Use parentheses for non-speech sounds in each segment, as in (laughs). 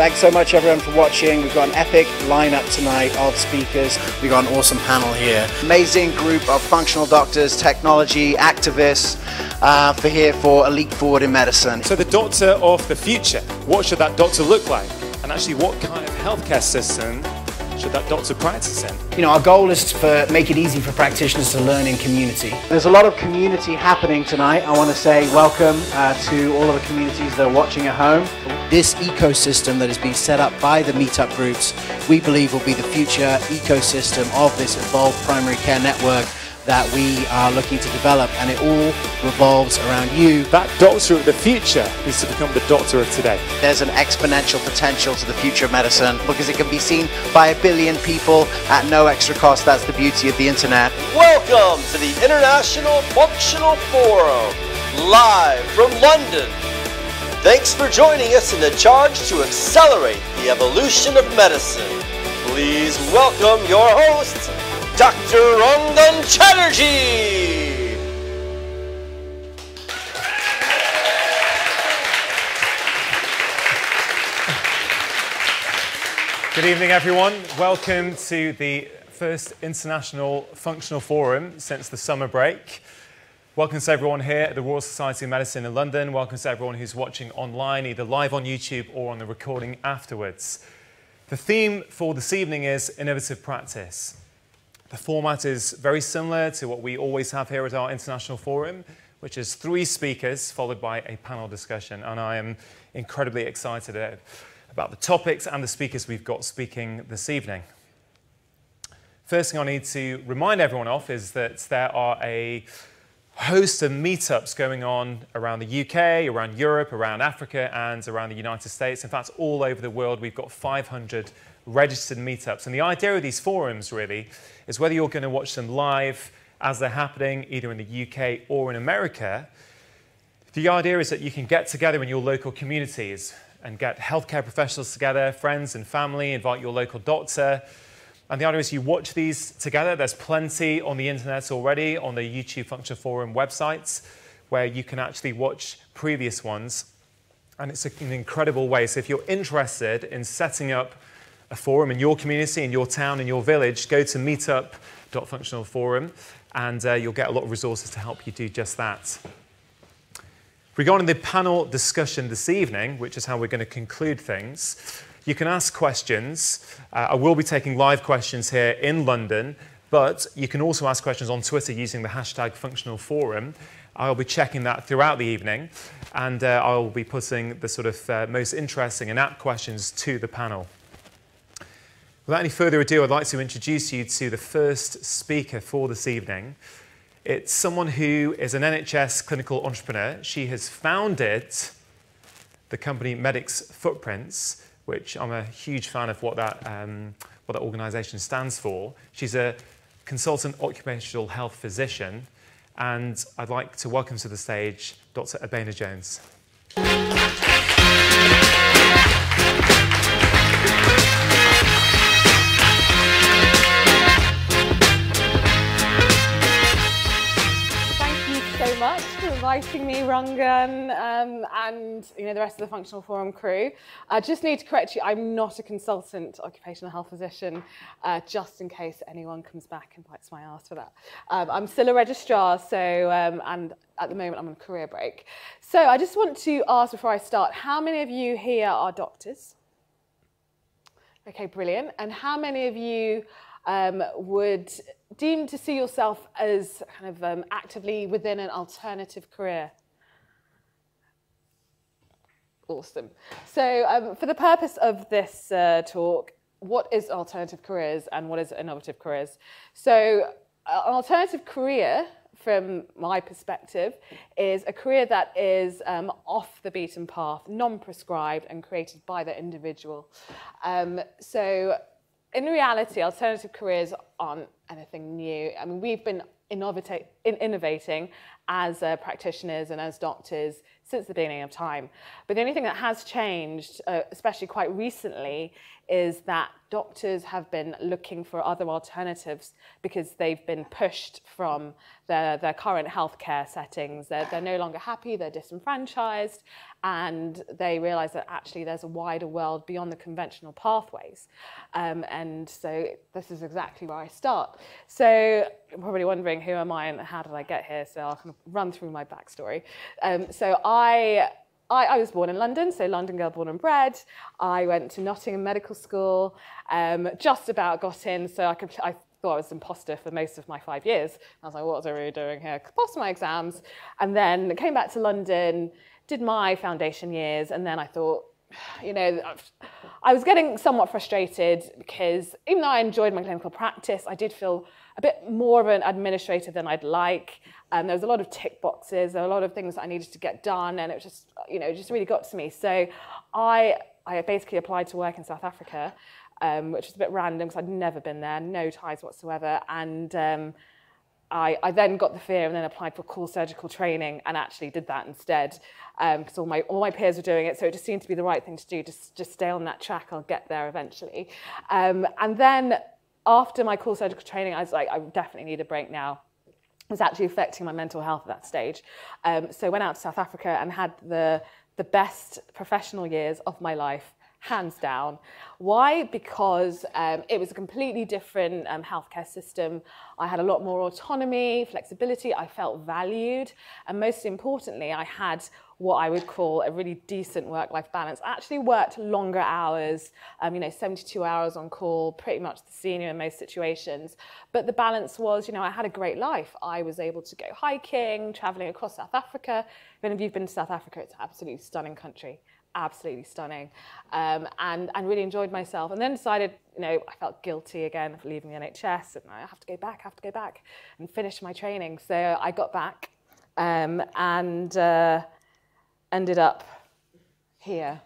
Thanks so much everyone for watching. We've got an epic lineup tonight of speakers. We've got an awesome panel here. Amazing group of functional doctors, technology, activists uh, for here for a leap forward in medicine. So the doctor of the future, what should that doctor look like? And actually what kind of healthcare system should that doctor practice in? You know, our goal is to make it easy for practitioners to learn in community. There's a lot of community happening tonight. I want to say welcome uh, to all of the communities that are watching at home. This ecosystem that has been set up by the meetup groups, we believe will be the future ecosystem of this evolved primary care network that we are looking to develop and it all revolves around you. That doctor of the future needs to become the doctor of today. There's an exponential potential to the future of medicine because it can be seen by a billion people at no extra cost. That's the beauty of the internet. Welcome to the International Functional Forum, live from London. Thanks for joining us in the charge to accelerate the evolution of medicine. Please welcome your host, Dr. Rangan Chatterjee. Good evening, everyone. Welcome to the first International Functional Forum since the summer break. Welcome to everyone here at the Royal Society of Medicine in London. Welcome to everyone who's watching online, either live on YouTube or on the recording afterwards. The theme for this evening is innovative practice. The format is very similar to what we always have here at our International Forum, which is three speakers followed by a panel discussion. And I am incredibly excited about the topics and the speakers we've got speaking this evening. First thing I need to remind everyone of is that there are a host of meetups going on around the UK, around Europe, around Africa, and around the United States. In fact, all over the world, we've got 500 registered meetups. And the idea of these forums really is whether you're going to watch them live as they're happening, either in the UK or in America, the idea is that you can get together in your local communities and get healthcare professionals together, friends and family, invite your local doctor. And the idea is you watch these together. There's plenty on the internet already on the YouTube Function Forum websites where you can actually watch previous ones. And it's an incredible way. So if you're interested in setting up a forum in your community, in your town, in your village, go to meetup.functionalforum and uh, you'll get a lot of resources to help you do just that. Regarding the panel discussion this evening, which is how we're going to conclude things, you can ask questions. Uh, I will be taking live questions here in London, but you can also ask questions on Twitter using the hashtag functional forum. I'll be checking that throughout the evening, and uh, I'll be putting the sort of uh, most interesting and apt questions to the panel. Without any further ado, I'd like to introduce you to the first speaker for this evening. It's someone who is an NHS clinical entrepreneur. She has founded the company Medics Footprints, which I'm a huge fan of what that, um, what that organization stands for. She's a consultant occupational health physician, and I'd like to welcome to the stage Dr. Abeyna Jones. Inviting me, Rangan, um, and you know the rest of the Functional Forum crew. I just need to correct you, I'm not a consultant occupational health physician, uh, just in case anyone comes back and bites my ass for that. Um, I'm still a registrar, so, um, and at the moment I'm on a career break. So I just want to ask before I start, how many of you here are doctors? Okay, brilliant. And how many of you um, would deem to see yourself as kind of um, actively within an alternative career? Awesome. So um, for the purpose of this uh, talk, what is alternative careers and what is innovative careers? So an alternative career from my perspective, is a career that is um, off the beaten path, non-prescribed and created by the individual. Um, so in reality, alternative careers aren't anything new. I mean, we've been innovating as uh, practitioners and as doctors since the beginning of time. But the only thing that has changed, uh, especially quite recently, is that doctors have been looking for other alternatives because they've been pushed from their, their current healthcare settings. They're, they're no longer happy, they're disenfranchised, and they realize that actually there's a wider world beyond the conventional pathways. Um, and so this is exactly where I start. So you're probably wondering who am I and how did I get here? So I'll kind of run through my backstory. Um, so I I, I, was born in London, so London girl born and bred. I went to Nottingham Medical School, um, just about got in, so I, could, I thought I was an imposter for most of my five years. I was like, what was I really doing here? Passed my exams, and then came back to London, did my foundation years, and then I thought, (sighs) you know, I was getting somewhat frustrated because even though I enjoyed my clinical practice, I did feel a bit more of an administrator than I'd like. Um, there was a lot of tick boxes, there were a lot of things that I needed to get done, and it just, you know, just really got to me. So I, I basically applied to work in South Africa, um, which was a bit random because I'd never been there, no ties whatsoever, and um, I, I, then got the fear and then applied for core surgical training and actually did that instead because um, all, my, all my peers were doing it. So it just seemed to be the right thing to do, just, just stay on that track, I'll get there eventually. Um, and then after my core surgical training, I was like, I definitely need a break now It was actually affecting my mental health at that stage. Um, so I went out to South Africa and had the, the best professional years of my life, hands down. Why? Because um, it was a completely different um, healthcare system. I had a lot more autonomy, flexibility, I felt valued, and most importantly, I had what I would call a really decent work-life balance. I actually worked longer hours, um, you know, 72 hours on call, pretty much the senior in most situations. But the balance was, you know, I had a great life. I was able to go hiking, traveling across South Africa. If any of you've been to South Africa, it's an absolutely stunning country absolutely stunning um, and, and really enjoyed myself and then decided you know I felt guilty again for leaving the NHS and I have to go back I have to go back and finish my training so I got back um, and uh, ended up here.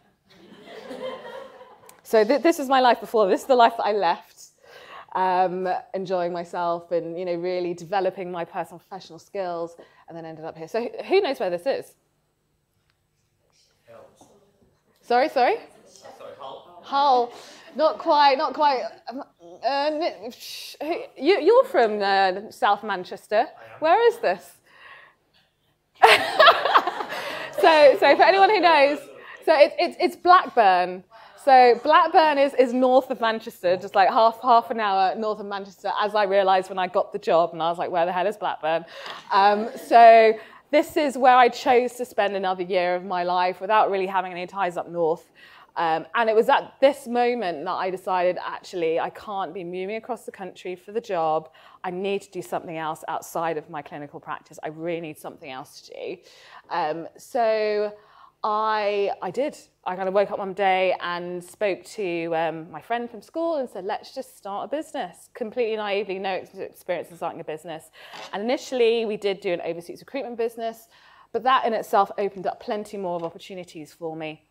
(laughs) so th- this is my life before. This is the life that I left, um, enjoying myself and you know really developing my personal professional skills, and then ended up here. So who knows where this is? Sorry, sorry. Hull. Hull. Not quite, not quite. Um, uh, you, you're from uh, South Manchester. Where is this? (laughs) so, so for anyone who knows, so it, it, it's Blackburn. So Blackburn is, is north of Manchester, just like half, half an hour north of Manchester, as I realised when I got the job, and I was like, where the hell is Blackburn? Um, so this is where I chose to spend another year of my life without really having any ties up north. Um, and it was at this moment that I decided, actually, I can't be moving across the country for the job. I need to do something else outside of my clinical practice. I really need something else to do. Um, so I, I did. I kind of woke up one day and spoke to um, my friend from school and said, let's just start a business. Completely naively, no experience in starting a business. And initially, we did do an overseas recruitment business, but that in itself opened up plenty more of opportunities for me.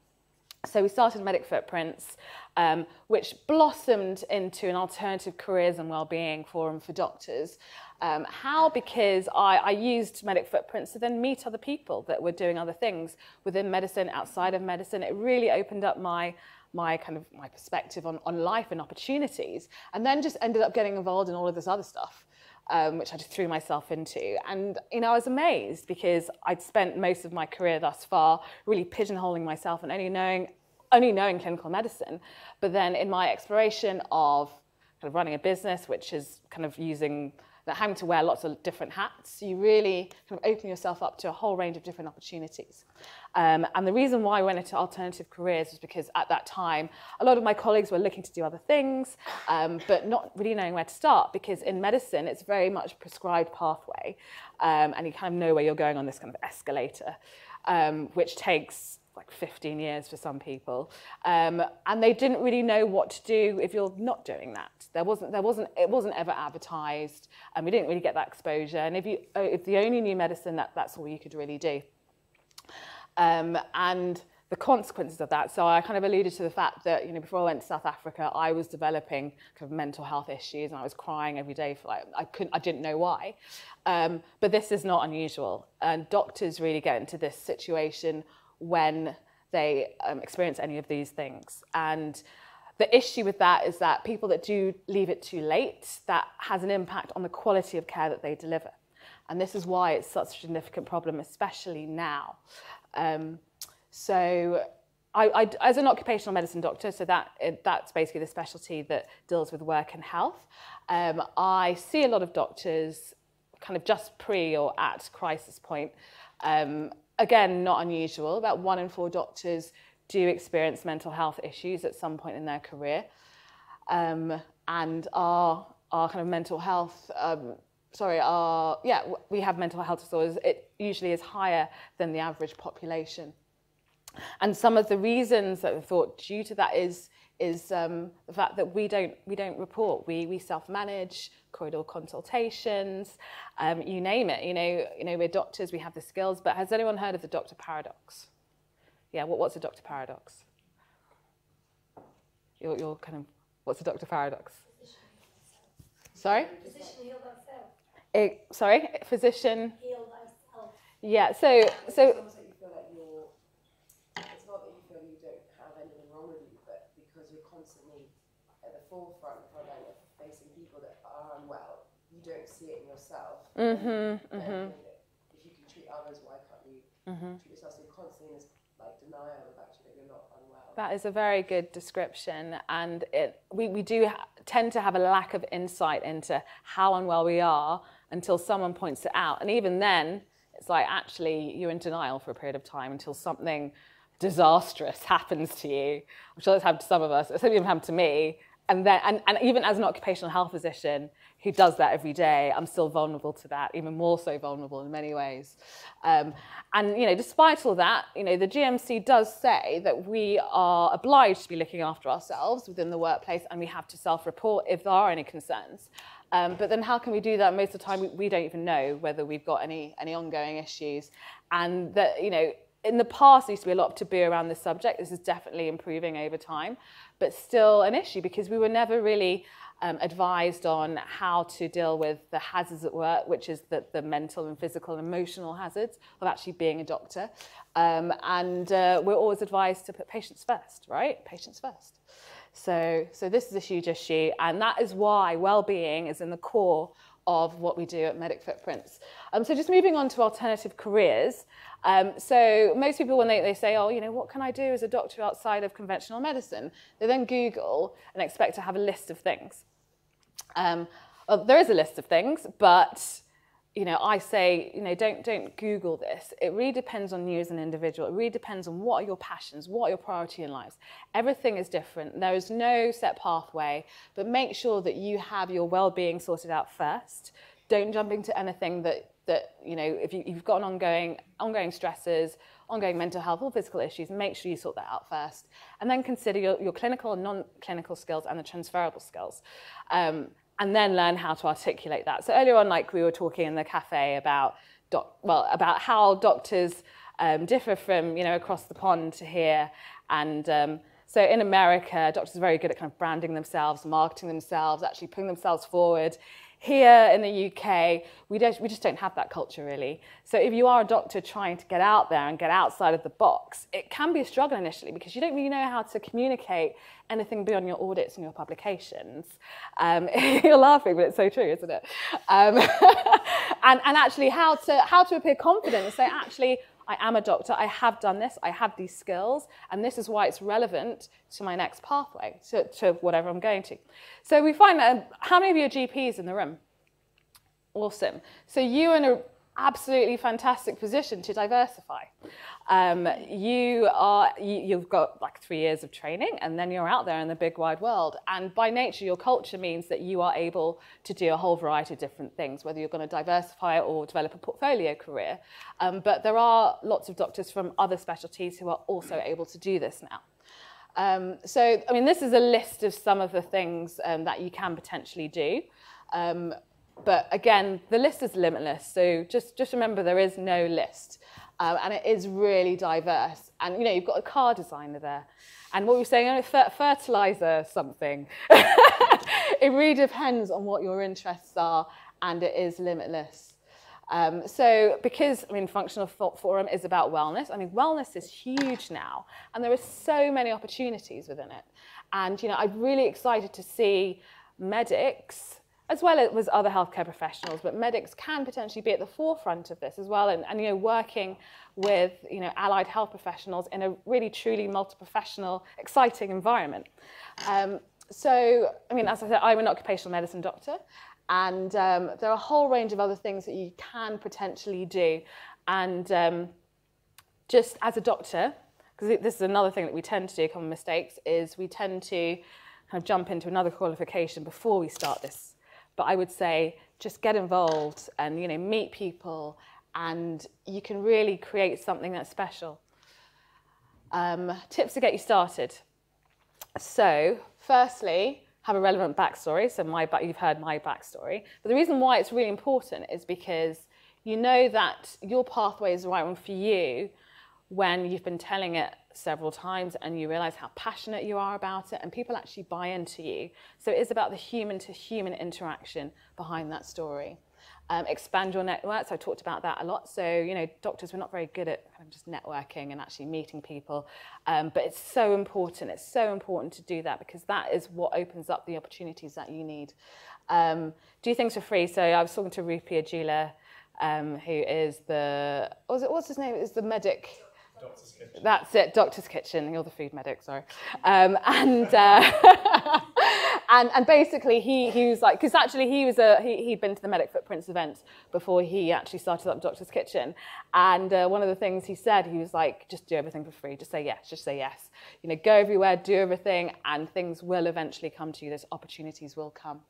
So we started Medic Footprints, um, which blossomed into an alternative careers and well-being forum for doctors. Um, how? Because I, I used Medic Footprints to then meet other people that were doing other things within medicine, outside of medicine. It really opened up my my kind of my perspective on, on life and opportunities, and then just ended up getting involved in all of this other stuff um, which I just threw myself into. And, you know, I was amazed because I'd spent most of my career thus far really pigeonholing myself and only knowing, only knowing clinical medicine. But then in my exploration of kind of running a business, which is kind of using that having to wear lots of different hats, you really kind of open yourself up to a whole range of different opportunities. Um, and the reason why I went into alternative careers was because at that time, a lot of my colleagues were looking to do other things, um, but not really knowing where to start because in medicine, it's very much prescribed pathway. Um, and you kind of know where you're going on this kind of escalator, um, which takes like 15 years for some people. Um, and they didn't really know what to do if you're not doing that. There wasn't, there wasn't, it wasn't ever advertised, and we didn't really get that exposure. And if you, if the only new medicine, that, that's all you could really do. Um, and the consequences of that. So I kind of alluded to the fact that, you know, before I went to South Africa, I was developing kind of mental health issues and I was crying every day for like, I couldn't, I didn't know why. Um, but this is not unusual. And doctors really get into this situation when they um, experience any of these things. And the issue with that is that people that do leave it too late, that has an impact on the quality of care that they deliver. And this is why it's such a significant problem, especially now. Um, so I, I, as an occupational medicine doctor, so that that's basically the specialty that deals with work and health, um, I see a lot of doctors kind of just pre or at crisis point. Um, again, not unusual. About one in four doctors do experience mental health issues at some point in their career. Um, and our, our kind of mental health, um, sorry, our, yeah, we have mental health disorders. It usually is higher than the average population. And some of the reasons that we thought due to that is is um, the fact that we don't we don't report. We we self-manage corridor consultations, um, you name it. You know, you know, we're doctors, we have the skills. But has anyone heard of the doctor paradox? Yeah, what, what's a doctor paradox? You're, you're kind of what's a doctor paradox? Sorry. Physician heal thyself. It, sorry, physician. Heal thyself. Yeah. So so forefront front line of facing people that are unwell, you don't see it in yourself. Mm-hmm, mm-hmm. If you can treat others, why can't you mm-hmm. treat yourself? So you're constantly in this like denial of actually that you're not unwell. That is a very good description, and it, we, we do ha- tend to have a lack of insight into how unwell we are until someone points it out, and even then, it's like actually you're in denial for a period of time until something disastrous (laughs) happens to you. I'm sure that's happened to some of us. It's even happened to me and then and, and even as an occupational health physician who does that every day i'm still vulnerable to that even more so vulnerable in many ways. Um, and you know despite all that you know the gmc does say that we are obliged to be looking after ourselves within the workplace and we have to self-report if there are any concerns. Um, but then how can we do that? Most of the time we, we don't even know whether we've got any any ongoing issues. And that you know in the past, there used to be a lot of taboo around this subject. This is definitely improving over time, but still an issue because we were never really um, advised on how to deal with the hazards at work, which is the, the mental and physical and emotional hazards of actually being a doctor. Um, and uh, we're always advised to put patients first, right? Patients first. So, so this is a huge issue, and that is why well-being is in the core of what we do at Medic Footprints. Um, so just moving on to alternative careers. Um, so most people, when they, they say, oh, you know, what can I do as a doctor outside of conventional medicine? They then Google and expect to have a list of things. Um, well, there is a list of things, but you know, I say, you know, don't don't Google this. It really depends on you as an individual. It really depends on what are your passions, what are your priority in life. Everything is different. There is no set pathway, but make sure that you have your well-being sorted out first. Don't jump into anything that that you know if you, have got an ongoing ongoing stresses ongoing mental health or physical issues make sure you sort that out first. And then consider your, your clinical and non-clinical skills and the transferable skills um, and then learn how to articulate that. So earlier on like we were talking in the cafe about doc, well about how doctors um, differ from you know across the pond to here. And um, so in America, doctors are very good at kind of branding themselves, marketing themselves, actually putting themselves forward here in the UK, we, don't, we just don't have that culture really. So if you are a doctor trying to get out there and get outside of the box, it can be a struggle initially because you don't really know how to communicate anything beyond your audits and your publications. Um, (laughs) you're laughing, but it's so true, isn't it? Um, (laughs) and, and actually how to, how to appear confident and say, actually, I am a doctor, I have done this, I have these skills, and this is why it's relevant to my next pathway, to, to whatever I'm going to. So we find that, um, how many of you are GPs in the room? Awesome. So you are in an absolutely fantastic position to diversify. Um, you are, you, have got like three years of training and then you're out there in the big wide world. And by nature, your culture means that you are able to do a whole variety of different things, whether you're going to diversify or develop a portfolio career. Um, but there are lots of doctors from other specialties who are also able to do this now. Um, so, I mean, this is a list of some of the things um, that you can potentially do. Um, but again, the list is limitless. So just, just remember there is no list. Um, and it is really diverse. And you know, you've got a car designer there. And what you're saying, oh, fer- fertilizer something. (laughs) it really depends on what your interests are, and it is limitless. Um, so, because I mean, Functional Forum is about wellness. I mean, wellness is huge now, and there are so many opportunities within it. And you know, I'm really excited to see medics as well as other healthcare professionals, but medics can potentially be at the forefront of this as well, and, and you know, working with you know, allied health professionals in a really truly multi-professional, exciting environment. Um, so, I mean, as I said, I'm an occupational medicine doctor, and um, there are a whole range of other things that you can potentially do. And um, just as a doctor, because this is another thing that we tend to do, common mistakes, is we tend to kind of jump into another qualification before we start this. But I would say just get involved and you know meet people, and you can really create something that's special. Um, tips to get you started. So, firstly, have a relevant backstory. So, my you've heard my backstory. But the reason why it's really important is because you know that your pathway is the right one for you when you've been telling it several times and you realize how passionate you are about it and people actually buy into you. So it is about the human to human interaction behind that story. Um, expand your networks. I talked about that a lot. So, you know, doctors, we're not very good at kind of just networking and actually meeting people. Um, but it's so important. It's so important to do that because that is what opens up the opportunities that you need. Um, do things for free. So I was talking to Rupy Aujla, um, who is the, was it, what's his name? Is the medic Kitchen. That's it, Doctor's Kitchen. You're the food medic, sorry. Um, and, uh, (laughs) and and basically he he was like, because actually he was a he he'd been to the Medic Footprints event before he actually started up Doctor's Kitchen. And uh, one of the things he said, he was like, just do everything for free. Just say yes. Just say yes. You know, go everywhere, do everything, and things will eventually come to you. Those opportunities will come.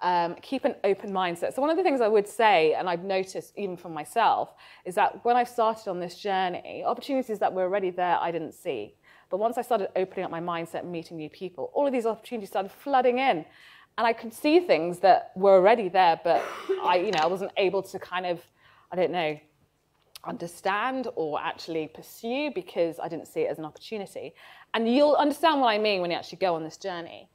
Um, keep an open mindset. So one of the things I would say, and I've noticed even for myself, is that when I started on this journey, opportunities that were already there I didn't see. But once I started opening up my mindset and meeting new people, all of these opportunities started flooding in. And I could see things that were already there, but I, you know, I wasn't able to kind of, I don't know, understand or actually pursue because I didn't see it as an opportunity. And you'll understand what I mean when you actually go on this journey.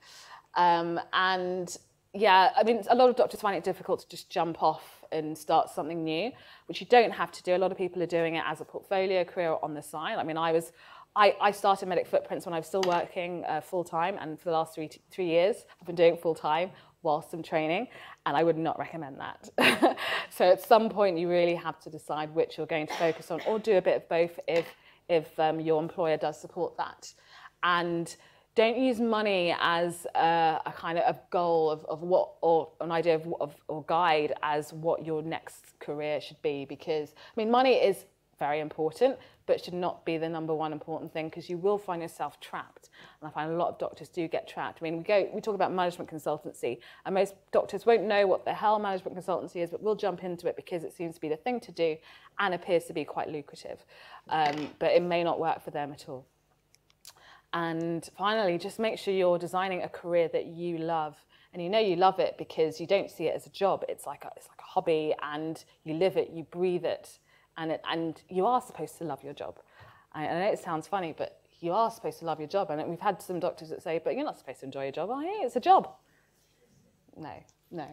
Um, and yeah, I mean, a lot of doctors find it difficult to just jump off and start something new, which you don't have to do. A lot of people are doing it as a portfolio career or on the side. I mean, I was, I, I started Medic Footprints when I was still working uh, full time, and for the last three three years, I've been doing full time whilst I'm training, and I would not recommend that. (laughs) so at some point, you really have to decide which you're going to focus on, or do a bit of both if if um, your employer does support that, and don't use money as a, a kind of a goal of, of what or an idea of, of or guide as what your next career should be because I mean money is very important but should not be the number one important thing because you will find yourself trapped. And I find a lot of doctors do get trapped. I mean we go we talk about management consultancy and most doctors won't know what the hell management consultancy is but we'll jump into it because it seems to be the thing to do and appears to be quite lucrative. Um, but it may not work for them at all and finally, just make sure you're designing a career that you love. And you know you love it because you don't see it as a job. It's like a, it's like a hobby and you live it, you breathe it. And, it, and you are supposed to love your job. I, I know it sounds funny, but you are supposed to love your job. And we've had some doctors that say, but you're not supposed to enjoy your job, are you? It's a job. No, no.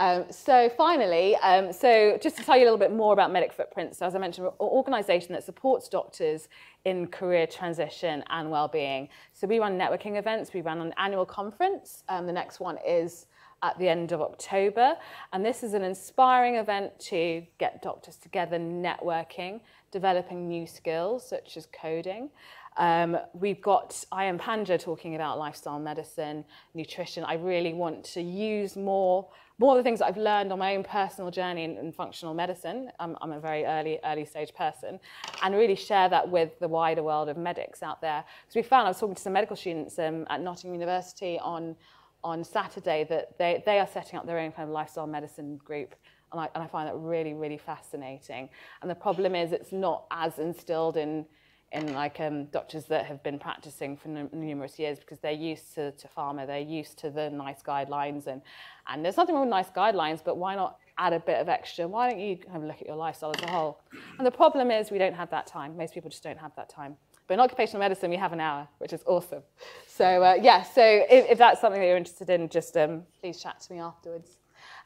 Um, so finally, um, so just to tell you a little bit more about Medic Footprints, so as I mentioned, we're an organisation that supports doctors in career transition and well-being. So we run networking events, we run an annual conference. Um, the next one is at the end of October. And this is an inspiring event to get doctors together networking, developing new skills such as coding. Um, we've got Ayan Panja talking about lifestyle medicine, nutrition. I really want to use more more of the things that I've learned on my own personal journey in, in functional medicine, I'm, I'm a very early, early stage person, and really share that with the wider world of medics out there. Because we found, I was talking to some medical students um, at Nottingham University on, on Saturday that they, they are setting up their own kind of lifestyle medicine group. And I, and I find that really, really fascinating. And the problem is it's not as instilled in in like um, doctors that have been practicing for numerous years because they're used to, to pharma, they're used to the NICE guidelines and, and there's nothing wrong with NICE guidelines, but why not add a bit of extra. Why don't you have a look at your lifestyle as a whole? And the problem is we don't have that time. Most people just don't have that time. But in occupational medicine, we have an hour, which is awesome. So uh, yeah, so if, if, that's something that you're interested in, just um, please chat to me afterwards.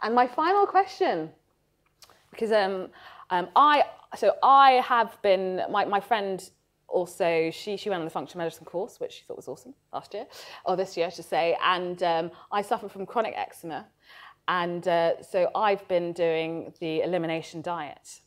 And my final question, because um, um, I, so I have been, my, my friend also, she, she went on the functional medicine course, which she thought was awesome last year, or this year, I should say. And um, I suffer from chronic eczema. And uh, so I've been doing the elimination diet,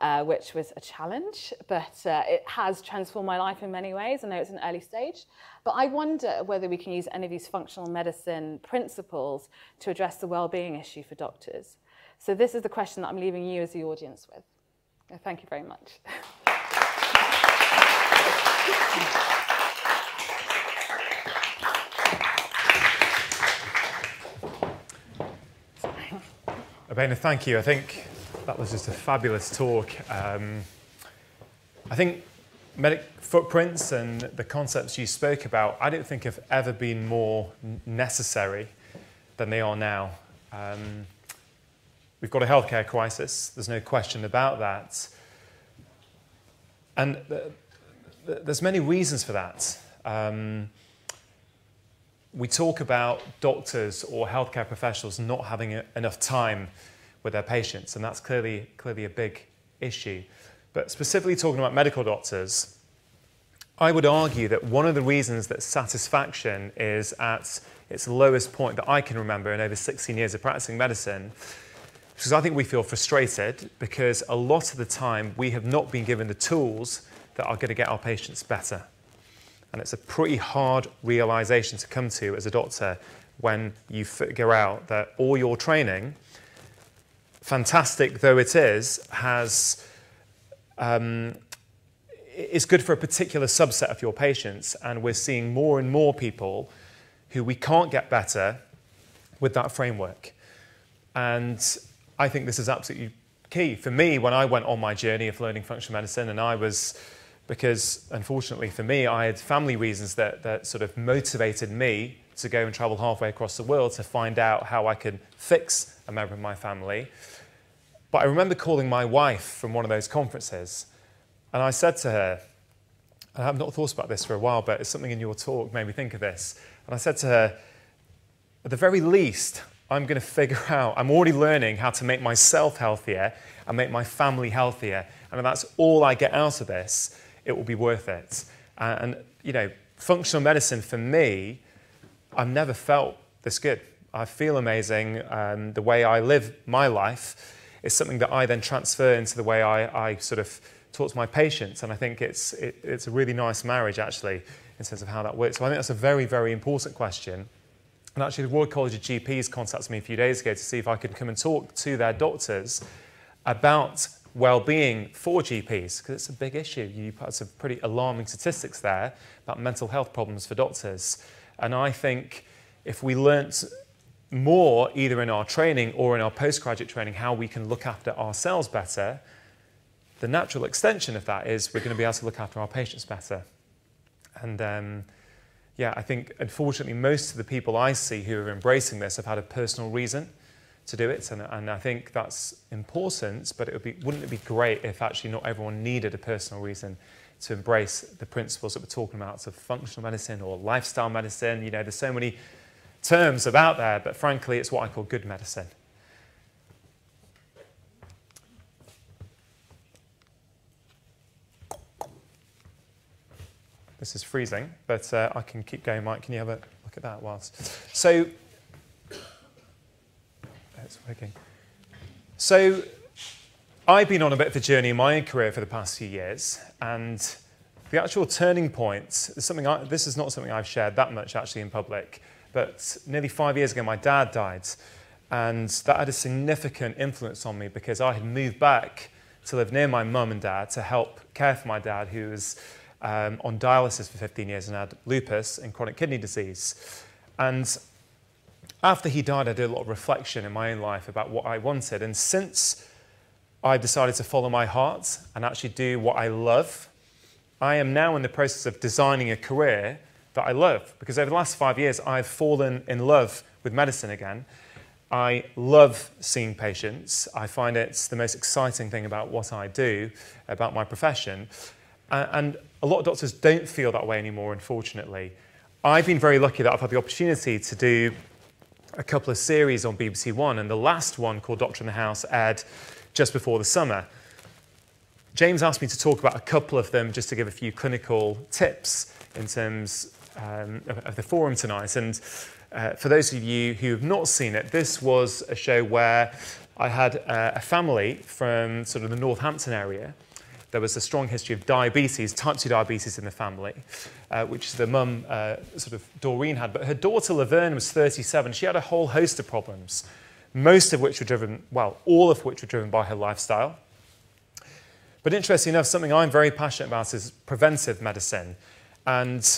uh, which was a challenge, but uh, it has transformed my life in many ways. I know it's an early stage, but I wonder whether we can use any of these functional medicine principles to address the well-being issue for doctors. So this is the question that I'm leaving you as the audience with. Thank you very much. (laughs) Abeyna, thank you. I think that was just a fabulous talk. Um, I think medic footprints and the concepts you spoke about, I don't think have ever been more necessary than they are now. Um, we've got a healthcare crisis, there's no question about that. And there's many reasons for that. Um, we talk about doctors or healthcare professionals not having enough time with their patients, and that's clearly, clearly a big issue. But specifically talking about medical doctors, I would argue that one of the reasons that satisfaction is at its lowest point that I can remember in over 16 years of practicing medicine, because I think we feel frustrated because a lot of the time we have not been given the tools that are going to get our patients better. And it's a pretty hard realization to come to as a doctor when you figure out that all your training, fantastic though it is, has um, is good for a particular subset of your patients. And we're seeing more and more people who we can't get better with that framework. And I think this is absolutely key. For me, when I went on my journey of learning functional medicine and I was because unfortunately for me, I had family reasons that, that sort of motivated me to go and travel halfway across the world to find out how I could fix a member of my family. But I remember calling my wife from one of those conferences, and I said to her, and I have not thought about this for a while, but it's something in your talk made me think of this. And I said to her, at the very least, I'm going to figure (laughs) out, I'm already learning how to make myself healthier and make my family healthier. And that's all I get out of this, it will be worth it. And, you know, functional medicine for me, I've never felt this good. I feel amazing. Um, the way I live my life is something that I then transfer into the way I, I sort of talk to my patients. And I think it's, it, it's a really nice marriage, actually, in terms of how that works. So I think that's a very, very important question. And actually, the Royal College of GPs contacted me a few days ago to see if I could come and talk to their doctors about well-being for GPs because it's a big issue. You put some pretty alarming statistics there about mental health problems for doctors. And I think if we learnt more, either in our training or in our postgraduate training, how we can look after ourselves better, the natural extension of that is we're going to be able to look after our patients better. And um, yeah, I think unfortunately most of the people I see who are embracing this have had a personal reason to do it. And, and I think that's important, but it would be, wouldn't it be great if actually not everyone needed a personal reason to embrace the principles that we're talking about, so functional medicine or lifestyle medicine. You know, there's so many terms about there, but frankly, it's what I call good medicine. This is freezing, but uh, I can keep going. Mike, can you have a look at that whilst? So it's working. So I've been on a bit of a journey in my career for the past few years, and the actual turning point is something. I, this is not something I've shared that much actually in public, but nearly five years ago, my dad died, and that had a significant influence on me because I had moved back to live near my mum and dad to help care for my dad, who was um, on dialysis for 15 years and had lupus and chronic kidney disease. And after he died, I did a lot of reflection in my own life about what I wanted. And since I've decided to follow my heart and actually do what I love, I am now in the process of designing a career that I love. Because over the last five years, I've fallen in love with medicine again. I love seeing patients. I find it's the most exciting thing about what I do, about my profession. And a lot of doctors don't feel that way anymore, unfortunately. I've been very lucky that I've had the opportunity to do a couple of series on BBC One, and the last one, called Doctor in the House, aired just before the summer. James asked me to talk about a couple of them just to give a few clinical tips in terms um, of, of, the forum tonight. And uh, for those of you who have not seen it, this was a show where I had uh, a family from sort of the Northampton area. There was a strong history of diabetes, type 2 diabetes in the family, uh, which the mum, uh, sort of Doreen, had. But her daughter Laverne was 37. She had a whole host of problems, most of which were driven, well, all of which were driven by her lifestyle. But interestingly enough, something I'm very passionate about is preventive medicine. And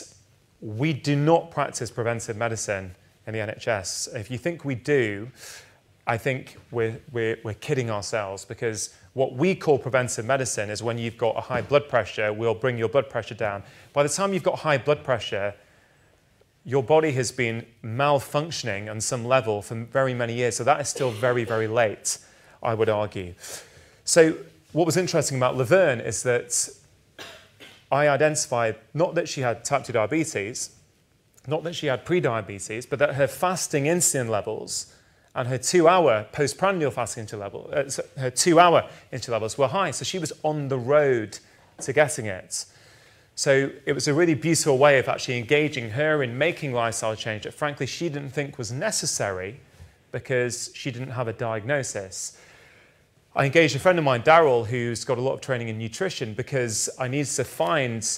we do not practice preventive medicine in the NHS. If you think we do, I think we're, we're, we're kidding ourselves because what we call preventive medicine is when you've got a high blood pressure, we'll bring your blood pressure down. By the time you've got high blood pressure, your body has been malfunctioning on some level for very many years. So that is still very, very late, I would argue. So what was interesting about Laverne is that I identified not that she had type 2 diabetes, not that she had prediabetes, but that her fasting insulin levels and her two hour postprandial fasting insulin level, uh, her two hour insulin levels were high. So she was on the road to getting it. So it was a really beautiful way of actually engaging her in making lifestyle change that frankly she didn't think was necessary because she didn't have a diagnosis. I engaged a friend of mine, Daryl, who's got a lot of training in nutrition, because I needed to find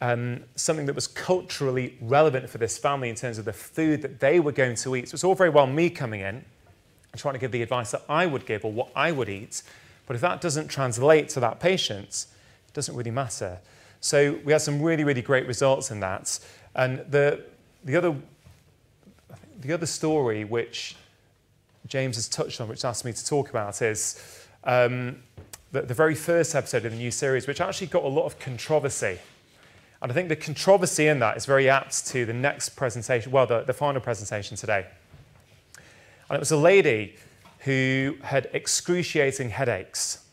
um, something that was culturally relevant for this family in terms of the food that they were going to eat. So it's all very well me coming in and trying to give the advice that I would give or what I would eat, but if that doesn't translate to that patient, it doesn't really matter. So we had some really, really great results in that. And the, the, other, the other story which James has touched on, which asked me to talk about, is um, the, the very first episode of the new series, which actually got a lot of controversy. And I think the controversy in that is very apt to the next presentation, well, the, the final presentation today. And it was a lady who had excruciating headaches.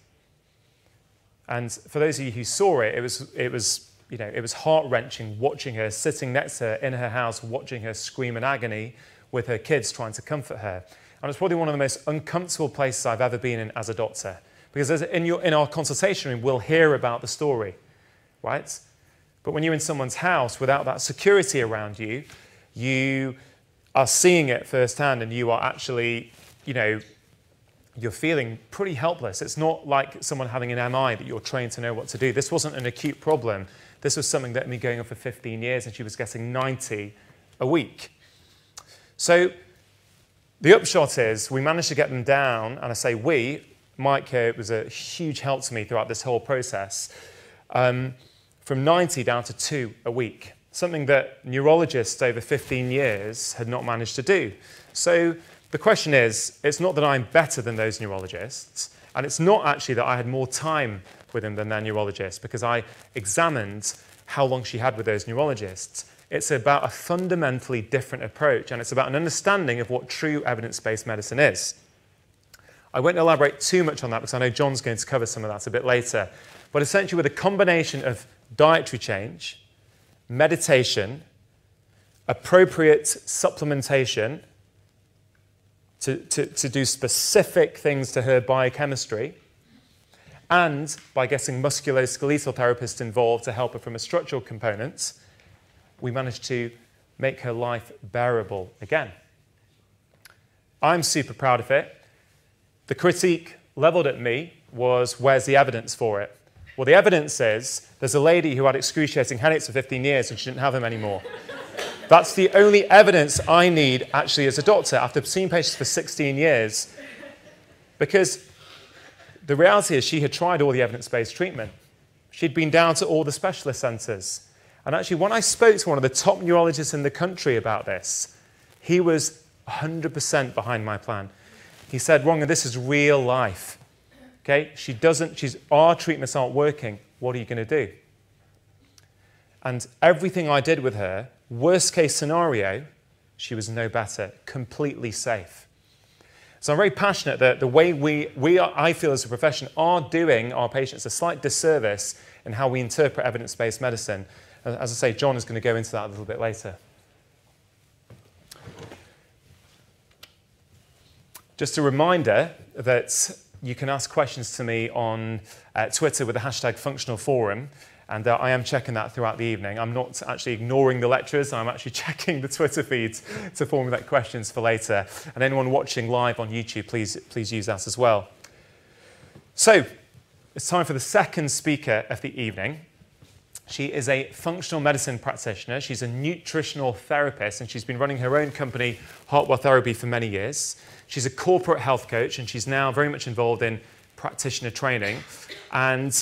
And for those of you who saw it, it was, it was, you know, it was heart-wrenching watching her, sitting next to her in her house, watching her scream in agony with her kids trying to comfort her. And it's probably one of the most uncomfortable places I've ever been in as a doctor. Because in, your, in our consultation room, we'll hear about the story, right? But when you're in someone's house without that security around you, you are seeing it firsthand and you are actually, you know, you're feeling pretty helpless. It's not like someone having an MI that you're trained to know what to do. This wasn't an acute problem. This was something that had been going on for 15 years and she was getting 90 a week. So the upshot is we managed to get them down, and I say we, Mike here was a huge help to me throughout this whole process, um, from 90 down to two a week, something that neurologists over 15 years had not managed to do. So the question is, it's not that I'm better than those neurologists, and it's not actually that I had more time with them than their neurologists, because I examined how long she had with those neurologists. It's about a fundamentally different approach, and it's about an understanding of what true evidence based medicine is. I won't elaborate too much on that because I know John's going to cover some of that a bit later. But essentially, with a combination of dietary change, meditation, appropriate supplementation to, to, to do specific things to her biochemistry, and by getting musculoskeletal therapists involved to help her from a structural component, we managed to make her life bearable again. I'm super proud of it. The critique leveled at me was where's the evidence for it? Well, the evidence is there's a lady who had excruciating headaches for 15 years and she didn't have them anymore. That's the only evidence I need actually as a doctor after seeing patients for 16 years. Because the reality is she had tried all the evidence based treatment. She'd been down to all the specialist centres. And actually, when I spoke to one of the top neurologists in the country about this, he was 100% behind my plan. He said, Rangan, this is real life. Okay? She doesn't, she's, our treatments aren't working. What are you going to do? And everything I did with her, worst case scenario, she was no better, completely safe. So I'm very passionate that the way we, we are, I feel as a profession, are doing our patients a slight disservice in how we interpret evidence-based medicine. As I say, John is going to go into that a little bit later. Just a reminder that you can ask questions to me on uh, Twitter with the hashtag functional forum. And uh, I am checking that throughout the evening. I'm not actually ignoring the lectures, I'm actually (laughs) checking the Twitter feeds to formulate questions for later. And anyone watching live on YouTube, please, please use that as well. So, it's time for the second speaker of the evening. She is a functional medicine practitioner. She's a nutritional therapist, and she's been running her own company, Heartwell Therapy, for many years. She's a corporate health coach, and she's now very much involved in practitioner training. And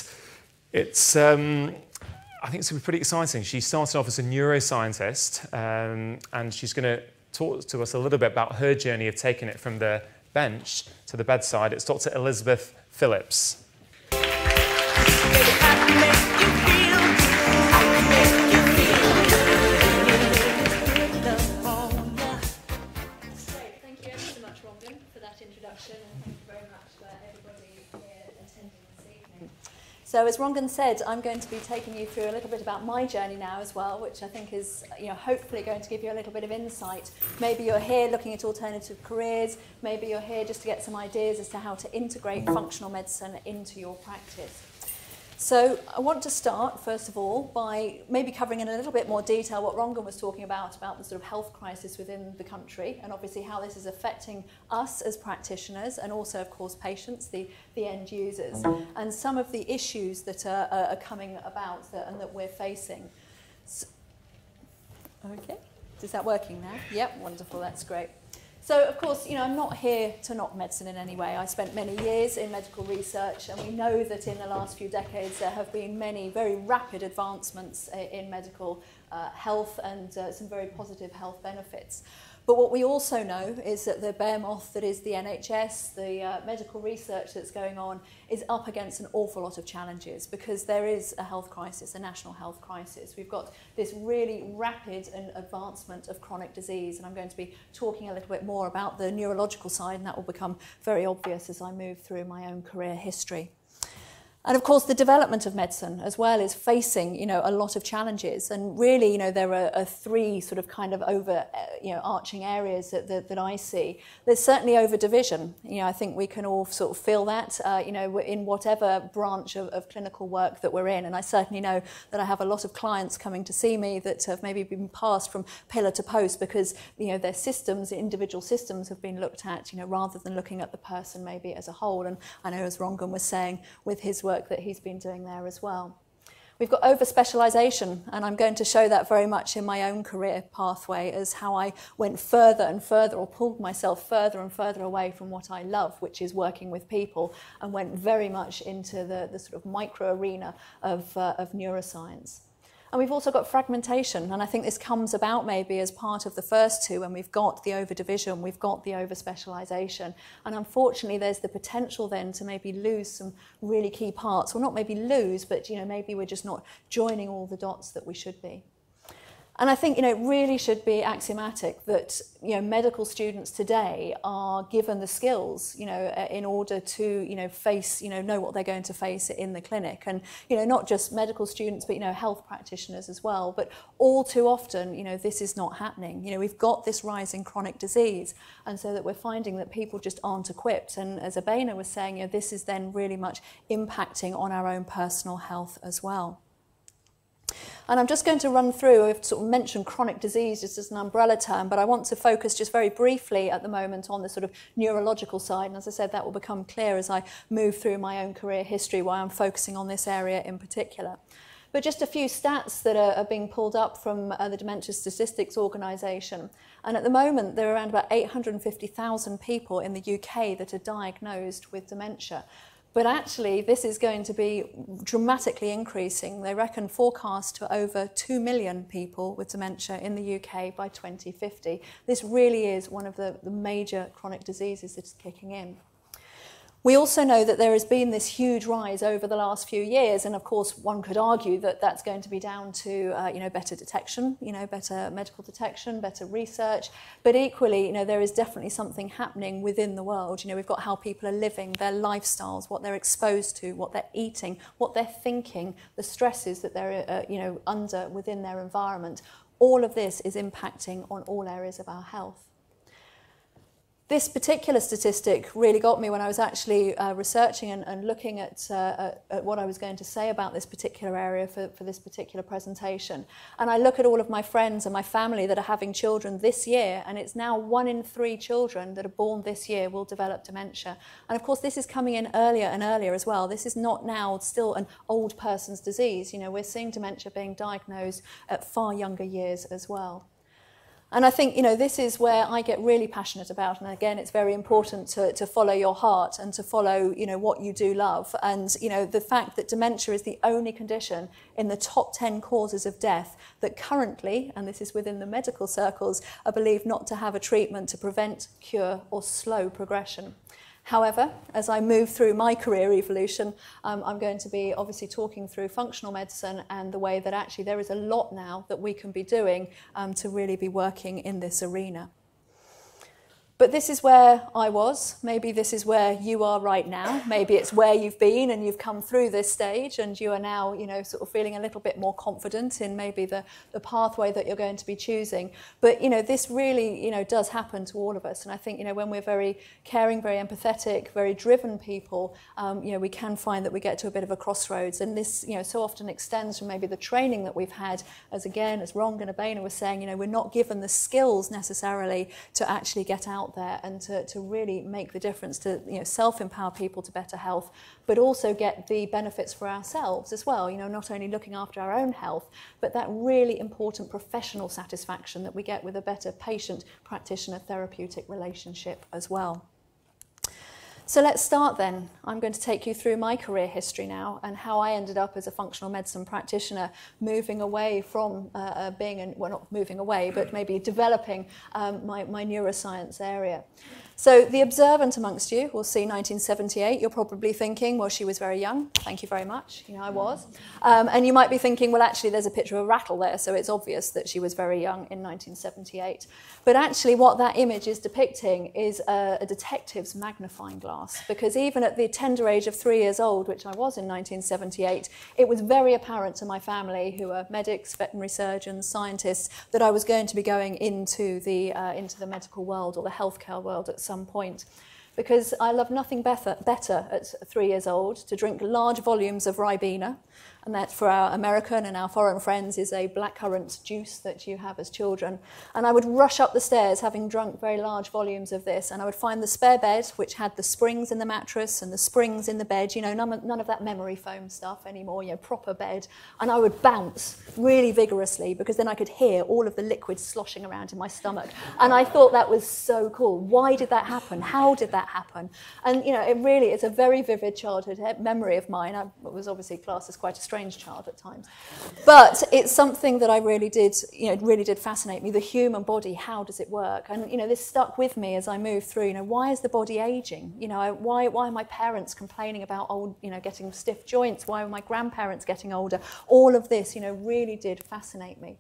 it's, um, I think it's going to be pretty exciting. She started off as a neuroscientist, um, and she's going to talk to us a little bit about her journey of taking it from the bench to the bedside. It's Dr. Elisabeth Philipps. So as Rangan said, I'm going to be taking you through a little bit about my journey now as well, which I think is you know, hopefully going to give you a little bit of insight. Maybe you're here looking at alternative careers, maybe you're here just to get some ideas as to how to integrate mm-hmm. functional medicine into your practice. So I want to start, first of all, by maybe covering in a little bit more detail what Rangan was talking about, about the sort of health crisis within the country, and obviously how this is affecting us as practitioners, and also, of course, patients, the, the end users, and some of the issues that are, are coming about that, and that we're facing. So, okay, is that working now? Yep, wonderful, that's great. So, of course, you know, I'm not here to knock medicine in any way. I spent many years in medical research, and we know that in the last few decades there have been many very rapid advancements in medical uh, health and uh, some very positive health benefits. But what we also know is that the behemoth that is the NHS, the uh, medical research that's going on, is up against an awful lot of challenges because there is a health crisis, a national health crisis. We've got this really rapid and advancement of chronic disease, and I'm going to be talking a little bit more about the neurological side, and that will become very obvious as I move through my own career history. And of course, the development of medicine as well is facing, you know, a lot of challenges. And really, you know, there are, are three sort of kind of over, uh, you know, arching areas that, that, that I see. There's certainly over division. You know, I think we can all sort of feel that, uh, you know, in whatever branch of, of clinical work that we're in. And I certainly know that I have a lot of clients coming to see me that have maybe been passed from pillar to post because, you know, their systems, individual systems have been looked at, you know, rather than looking at the person maybe as a whole. And I know, as Rangan was saying, with his work, work that he's been doing there as well. We've got over specialisation, and I'm going to show that very much in my own career pathway as how I went further and further, or pulled myself further and further away from what I love, which is working with people, and went very much into the, the sort of micro arena of, uh, of neuroscience. And we've also got fragmentation, and I think this comes about maybe as part of the first two, when we've got the over-division, we've got the over-specialisation. And unfortunately, there's the potential then to maybe lose some really key parts. Well, not maybe lose, but you know, maybe we're just not joining all the dots that we should be. And I think you know, it really should be axiomatic that you know, medical students today are given the skills you know, in order to you know, face, you know, know what they're going to face in the clinic. And you know, not just medical students, but you know, health practitioners as well. But all too often, you know, this is not happening. You know, we've got this rising chronic disease, and so that we're finding that people just aren't equipped. And as Abeyna was saying, you know, this is then really much impacting on our own personal health as well. And I'm just going to run through, I've sort of mentioned chronic disease just as an umbrella term, but I want to focus just very briefly at the moment on the sort of neurological side. And as I said, that will become clear as I move through my own career history, why I'm focusing on this area in particular. But just a few stats that are, are being pulled up from uh, the Dementia Statistics Organisation. And at the moment, there are around about 850,000 people in the UK that are diagnosed with dementia. But actually, this is going to be dramatically increasing. They reckon forecast to over 2 million people with dementia in the UK by 2050. This really is one of the, the major chronic diseases that's kicking in. We also know that there has been this huge rise over the last few years, and of course, one could argue that that's going to be down to uh, you know better detection, you know better medical detection, better research. But equally, you know there is definitely something happening within the world. You know we've got how people are living, their lifestyles, what they're exposed to, what they're eating, what they're thinking, the stresses that they're uh, you know under within their environment. All of this is impacting on all areas of our health. This particular statistic really got me when I was actually uh, researching and, and looking at, uh, at what I was going to say about this particular area for, for this particular presentation. And I look at all of my friends and my family that are having children this year, and it's now one in three children that are born this year will develop dementia. And of course, this is coming in earlier and earlier as well. This is not now still an old person's disease. You know, we're seeing dementia being diagnosed at far younger years as well. And I think, you know, this is where I get really passionate about. And again, it's very important to, to follow your heart and to follow, you know, what you do love. And, you know, the fact that dementia is the only condition in the top 10 causes of death that currently, and this is within the medical circles, are believed not to have a treatment to prevent, cure, or slow progression. However, as I move through my career evolution, um, I'm going to be obviously talking through functional medicine and the way that actually there is a lot now that we can be doing um, to really be working in this arena. But this is where I was. Maybe this is where you are right now. Maybe it's where you've been and you've come through this stage and you are now, you know, sort of feeling a little bit more confident in maybe the, the pathway that you're going to be choosing. But, you know, this really, you know, does happen to all of us. And I think, you know, when we're very caring, very empathetic, very driven people, um, you know, we can find that we get to a bit of a crossroads. And this, you know, so often extends from maybe the training that we've had, as again, as Ron and Abeyna were saying, you know, we're not given the skills necessarily to actually get out out there and to, to really make the difference to you know, self-empower people to better health, but also get the benefits for ourselves as well. You know, not only looking after our own health, but that really important professional satisfaction that we get with a better patient practitioner therapeutic relationship as well. So let's start then. I'm going to take you through my career history now and how I ended up as a functional medicine practitioner, moving away from uh, uh, being, an, well, not moving away, but maybe developing um, my, my neuroscience area. So the observant amongst you will see 1978. You're probably thinking, well, she was very young. Thank you very much. You know, I was. Um, and you might be thinking, well, actually, there's a picture of a rattle there, so it's obvious that she was very young in 1978. But actually, what that image is depicting is a, a detective's magnifying glass, because even at the tender age of three years old, which I was in 1978, it was very apparent to my family, who are medics, veterinary surgeons, scientists, that I was going to be going into the, uh, into the medical world or the healthcare world at some point. Because I love nothing better, better at three years old to drink large volumes of Ribena and that for our American and our foreign friends is a blackcurrant juice that you have as children. And I would rush up the stairs having drunk very large volumes of this, and I would find the spare bed, which had the springs in the mattress and the springs in the bed, you know, none of, none of that memory foam stuff anymore, you know, proper bed. And I would bounce really vigorously because then I could hear all of the liquid sloshing around in my stomach. And I thought that was so cool. Why did that happen? How did that happen? And, you know, it really is a very vivid childhood memory of mine. I was obviously classed as quite a strange child at times. But it's something that I really did, you know, really did fascinate me. The human body, how does it work? And, you know, this stuck with me as I moved through, you know, why is the body aging? You know, why, why are my parents complaining about old, you know, getting stiff joints? Why are my grandparents getting older? All of this, you know, really did fascinate me.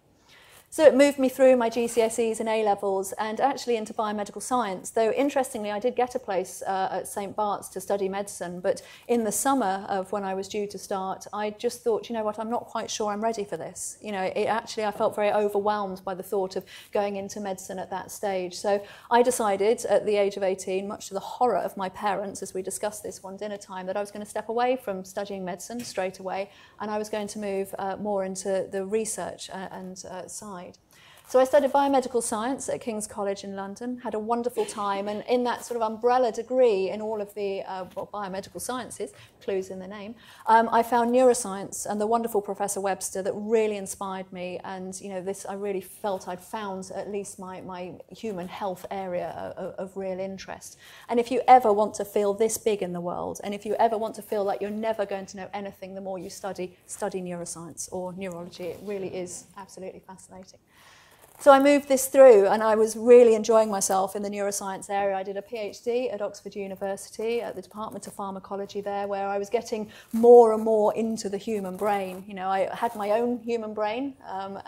So it moved me through my GCSEs and A-levels and actually into biomedical science, though interestingly I did get a place uh, at St Bart's to study medicine, but in the summer of when I was due to start, I just thought, you know what, I'm not quite sure I'm ready for this. You know, it actually, I felt very overwhelmed by the thought of going into medicine at that stage. So I decided at the age of 18, much to the horror of my parents, as we discussed this one dinner time, that I was going to step away from studying medicine straight away, and I was going to move uh, more into the research uh, and uh, science. So I studied biomedical science at King's College in London, had a wonderful time, and in that sort of umbrella degree in all of the uh, well, biomedical sciences, clues in the name, um, I found neuroscience and the wonderful Professor Webster that really inspired me, and you know this I really felt I'd found at least my, my human health area of, of real interest. And if you ever want to feel this big in the world, and if you ever want to feel like you're never going to know anything the more you study, study neuroscience or neurology. It really is absolutely fascinating. So I moved this through and I was really enjoying myself in the neuroscience area. I did a PhD at Oxford University at the Department of Pharmacology there where I was getting more and more into the human brain. You know, I had my own human brain um,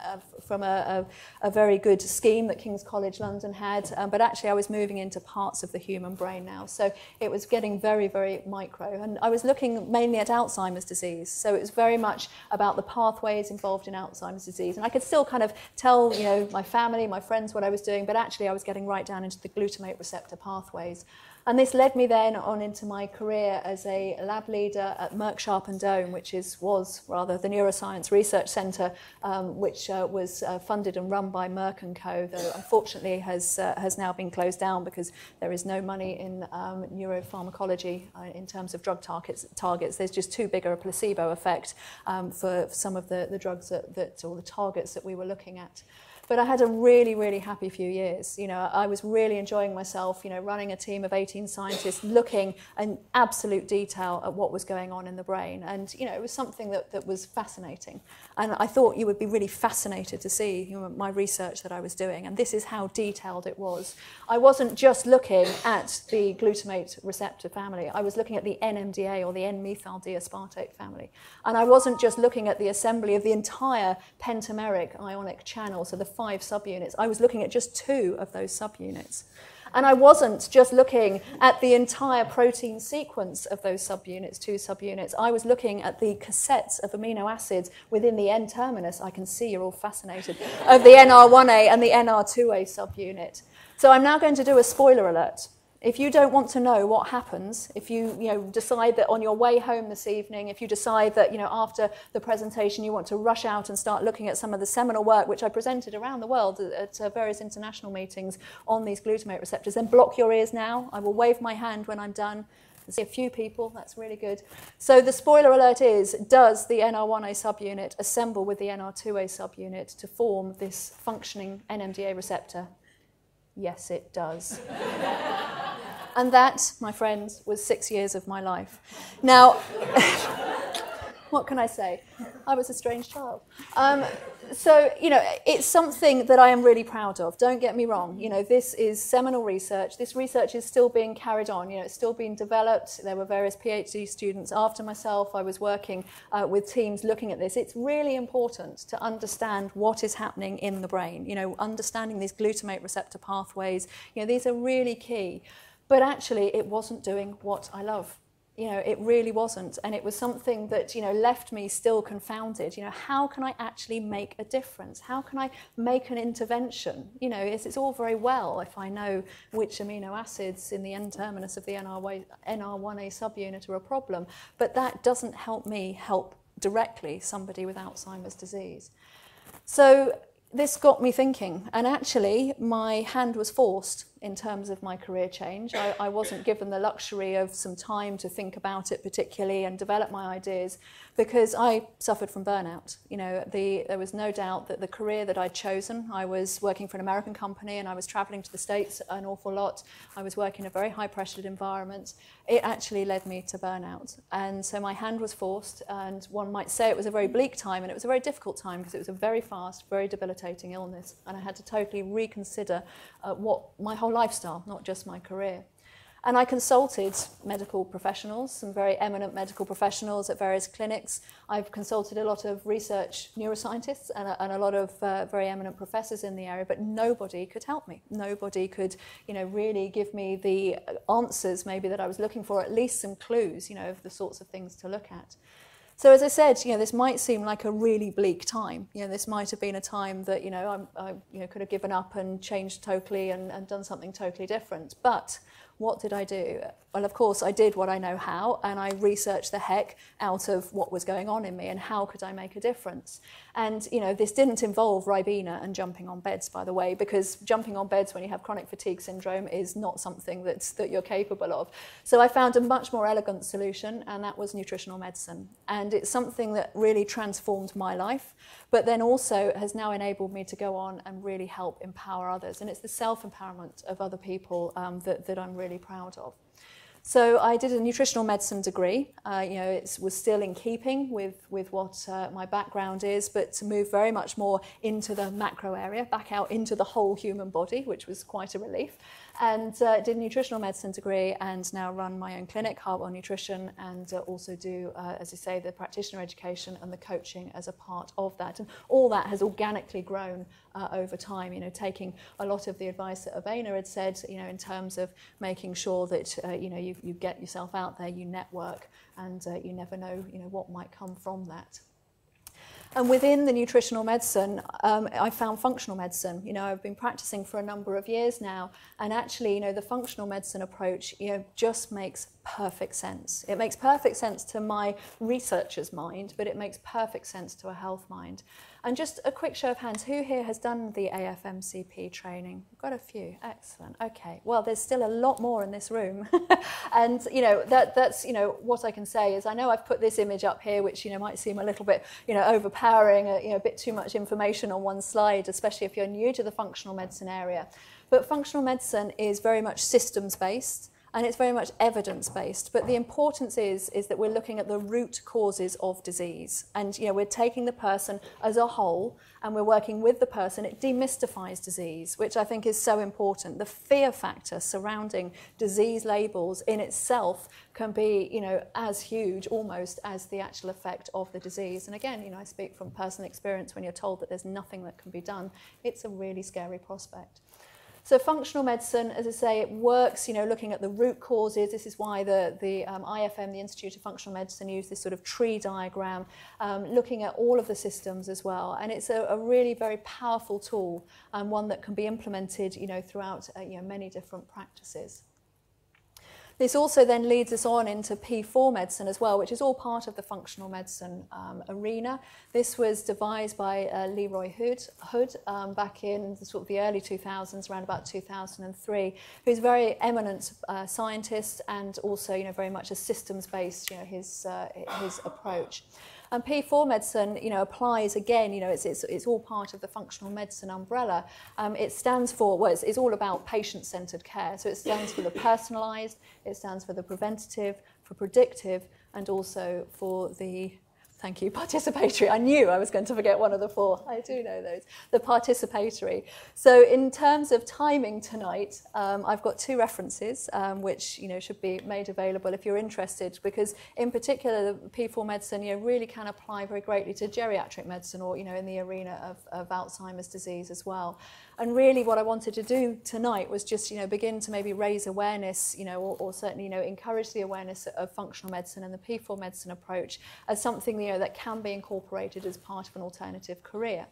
from a, a, a, very good scheme that King's College London had, um, but actually I was moving into parts of the human brain now. So it was getting very, very micro. And I was looking mainly at Alzheimer's disease. So it was very much about the pathways involved in Alzheimer's disease. And I could still kind of tell, you know, my family, my friends what I was doing, but actually I was getting right down into the glutamate receptor pathways. And this led me then on into my career as a lab leader at Merck Sharp and Dohme, which is, was rather the Neuroscience Research Centre, um, which uh, was uh, funded and run by Merck and Co., though unfortunately has, uh, has now been closed down because there is no money in um, neuropharmacology uh, in terms of drug targets. targets. There's just too big a placebo effect um, for some of the, the drugs that, that, or the targets that we were looking at. But I had a really, really happy few years. You know, I was really enjoying myself, you know, running a team of 18 scientists, looking in absolute detail at what was going on in the brain. And, you know, it was something that, that was fascinating. And I thought you would be really fascinated to see you know, my research that I was doing. And this is how detailed it was. I wasn't just looking at the glutamate receptor family. I was looking at the NMDA or the N-methyl D-aspartate family. And I wasn't just looking at the assembly of the entire pentameric ionic channel, so the five subunits. I was looking at just two of those subunits. And I wasn't just looking at the entire protein sequence of those subunits, two subunits. I was looking at the cassettes of amino acids within the N terminus. I can see you're all fascinated of the NR1A and the NR2A subunit. So I'm now going to do a spoiler alert. If you don't want to know what happens, if you, you know, decide that on your way home this evening, if you decide that you know, after the presentation you want to rush out and start looking at some of the seminal work which I presented around the world at, uh, various international meetings on these glutamate receptors, then block your ears now. I will wave my hand when I'm done. See a few people, that's really good. So the spoiler alert is, does the NR1A subunit assemble with the NR2A subunit to form this functioning NMDA receptor? Yes, it does. And that, my friends, was six years of my life. Now, (laughs) what can I say? I was a strange child. Um, so, you know, it's something that I am really proud of. Don't get me wrong. You know, this is seminal research. This research is still being carried on. You know, it's still being developed. There were various PhD students after myself. I was working uh, with teams looking at this. It's really important to understand what is happening in the brain. You know, understanding these glutamate receptor pathways. You know, these are really key. But actually, it wasn't doing what I love. You know, it really wasn't. And it was something that, you know, left me still confounded. You know, how can I actually make a difference? How can I make an intervention? You know, it's, it's all very well if I know which amino acids in the N-terminus of the NR1A subunit are a problem. But that doesn't help me help directly somebody with Alzheimer's disease. So this got me thinking, and actually, my hand was forced in terms of my career change. I, I, wasn't given the luxury of some time to think about it particularly and develop my ideas because I suffered from burnout. You know, the, there was no doubt that the career that I'd chosen, I was working for an American company and I was traveling to the States an awful lot. I was working in a very high pressured environment. It actually led me to burnout. And so my hand was forced and one might say it was a very bleak time and it was a very difficult time because it was a very fast, very debilitating illness. And I had to totally reconsider uh, what my whole lifestyle, not just my career. And I consulted medical professionals, some very eminent medical professionals at various clinics. I've consulted a lot of research neuroscientists and a, and a lot of uh, very eminent professors in the area, but nobody could help me. Nobody could, you know, really give me the answers maybe that I was looking for, at least some clues, you know, of the sorts of things to look at. So as I said, you know, this might seem like a really bleak time. You know, this might have been a time that, you know, I, I you know, could have given up and changed totally and, and done something totally different. But what did I do? Well, of course, I did what I know how, and I researched the heck out of what was going on in me and how could I make a difference. And, you know, this didn't involve Ribena and jumping on beds, by the way, because jumping on beds when you have chronic fatigue syndrome is not something that's, that you're capable of. So I found a much more elegant solution, and that was nutritional medicine. And it's something that really transformed my life, but then also has now enabled me to go on and really help empower others. And it's the self-empowerment of other people um, that, that I'm really proud of. So I did a nutritional medicine degree. Uh, you know, it was still in keeping with, with what uh, my background is, but to move very much more into the macro area, back out into the whole human body, which was quite a relief and uh, did a nutritional medicine degree and now run my own clinic, Hartwell Nutrition, and uh, also do, uh, as I say, the practitioner education and the coaching as a part of that. And all that has organically grown uh, over time, you know, taking a lot of the advice that Abeyna had said, you know, in terms of making sure that, uh, you know, you, you get yourself out there, you network, and uh, you never know, you know, what might come from that. And within the nutritional medicine, um, I found functional medicine. You know, I've been practicing for a number of years now, and actually, you know, the functional medicine approach, you know, just makes perfect sense. It makes perfect sense to my researcher's mind, but it makes perfect sense to a health mind. And just a quick show of hands, who here has done the AFMCP training? We've got a few. Excellent. Okay. Well, there's still a lot more in this room. (laughs) and, you know, that, that's, you know, what I can say is I know I've put this image up here, which, you know, might seem a little bit, you know, overpowering, uh, you know, a bit too much information on one slide, especially if you're new to the functional medicine area. But functional medicine is very much systems based and it's very much evidence based but the importance is is that we're looking at the root causes of disease. And you know we're taking the person as a whole and we're working with the person. It demystifies disease which i think is so important. The fear factor surrounding disease labels in itself can be you know as huge almost as the actual effect of the disease. And again you know i speak from personal experience when you're told that there's nothing that can be done. It's a really scary prospect So functional medicine, as I say, it works, you know, looking at the root causes. This is why the, the um, IFM, the Institute of Functional Medicine, use this sort of tree diagram, um, looking at all of the systems as well. And it's a, a really very powerful tool and one that can be implemented, you know, throughout, uh, you know, many different practices. This also then leads us on into P4 medicine as well, which is all part of the functional medicine um, arena. This was devised by uh, Leroy Hood, Hood um, back in the, sort of the early 2000s, around about 2003, who's a very eminent uh, scientist and also, you know, very much a systems-based, you know, his, uh, his approach. And P4 medicine, you know, applies again, you know, it's, it's, it's all part of the functional medicine umbrella. Um, it stands for, well, it's, it's all about patient-centered care. So it stands for the personalized, it stands for the preventative, for predictive, and also for the Thank you. Participatory. I knew I was going to forget one of the four. I do know those. The participatory. So in terms of timing tonight, um, I've got two references um, which you know should be made available if you're interested, because in particular, the P4 medicine you know, really can apply very greatly to geriatric medicine or you know in the arena of, of Alzheimer's disease as well. And really what I wanted to do tonight was just, you know, begin to maybe raise awareness, you know, or, or certainly, you know, encourage the awareness of functional medicine and the P4 medicine approach as something, you know, that can be incorporated as part of an alternative career.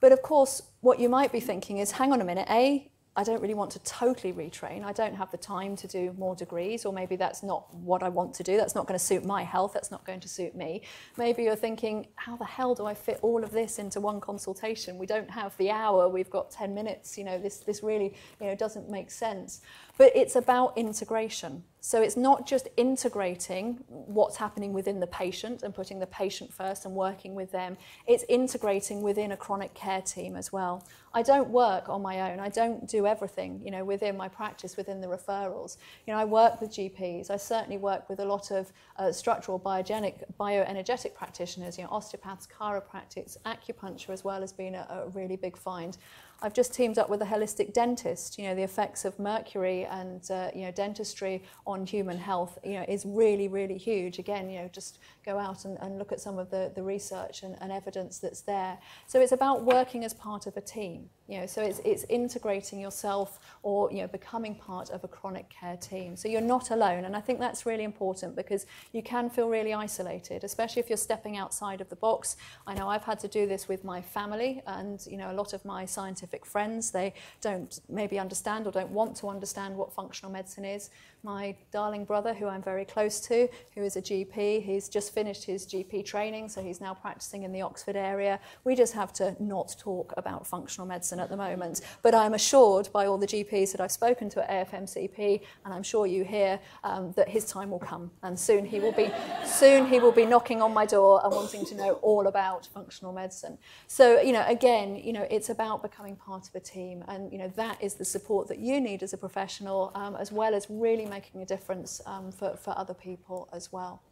But of course, what you might be thinking is, hang on a minute, A, I don't really want to totally retrain. I don't have the time to do more degrees, or maybe that's not what I want to do. That's not going to suit my health. That's not going to suit me. Maybe you're thinking, how the hell do I fit all of this into one consultation? We don't have the hour. We've got 10 minutes. You know, this, this really you know, doesn't make sense. But it's about integration. So it's not just integrating what's happening within the patient and putting the patient first and working with them. It's integrating within a chronic care team as well. I don't work on my own. I don't do everything, you know, within my practice, within the referrals. You know, I work with GPs. I certainly work with a lot of uh, structural biogenic, bioenergetic practitioners, you know, osteopaths, chiropractics, acupuncture as well has been a, a really big find. I've just teamed up with a holistic dentist. You know, the effects of mercury and, uh, you know, dentistry on human health, you know, is really, really huge. Again, you know, just go out and, and look at some of the, the research and, and evidence that's there. So it's about working as part of a team. You know, so it's, it's integrating yourself or you know, becoming part of a chronic care team. So you're not alone. And I think that's really important because you can feel really isolated, especially if you're stepping outside of the box. I know I've had to do this with my family and you know, a lot of my scientific friends, they don't maybe understand or don't want to understand what functional medicine is. My darling brother, who I'm very close to, who is a GP, he's just finished his GP training, so he's now practicing in the Oxford area. We just have to not talk about functional medicine at the moment. But I'm assured by all the GPs that I've spoken to at AFMCP, and I'm sure you hear, um, that his time will come, and soon he will be soon he will be knocking on my door and wanting to know all about functional medicine. So you know, again, you know, it's about becoming part of a team, and you know that is the support that you need as a professional, um, as well as really making a difference um, for, for other people as well.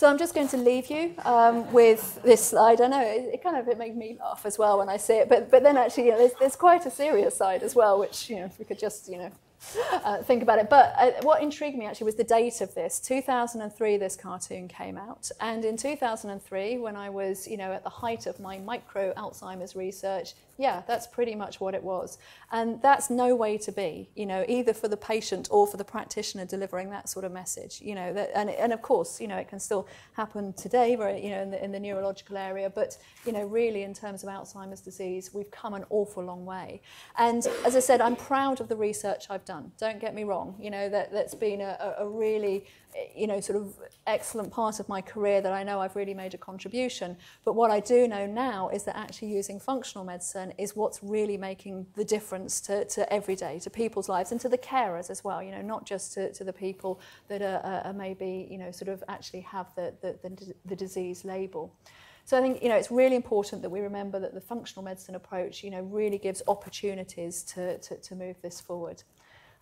So I'm just going to leave you um, with this slide. I know it, it, kind of it made me laugh as well when I see it, but but then actually you know, there's, there's quite a serious side as well, which you know if we could just you know uh, think about it. But uh, what intrigued me actually was the date of this. 2003, this cartoon came out, and in 2003, when I was, you know, at the height of my micro Alzheimer's research, yeah, that's pretty much what it was. And that's no way to be, you know, either for the patient or for the practitioner delivering that sort of message, you know, that, and, and of course, you know, it can still happen today, very, you know, in the, in the neurological area, but, you know, really in terms of Alzheimer's disease, we've come an awful long way. And as I said, I'm proud of the research I've done. Don't get me wrong, you know, that, that's been a, a really you know, sort of excellent part of my career that I know I've really made a contribution. But what I do know now is that actually using functional medicine is what's really making the difference to, to every day, to people's lives and to the carers as well, you know, not just to, to the people that are, are maybe, you know, sort of actually have the, the, the, the disease label. So I think you know it's really important that we remember that the functional medicine approach you know really gives opportunities to, to, to move this forward.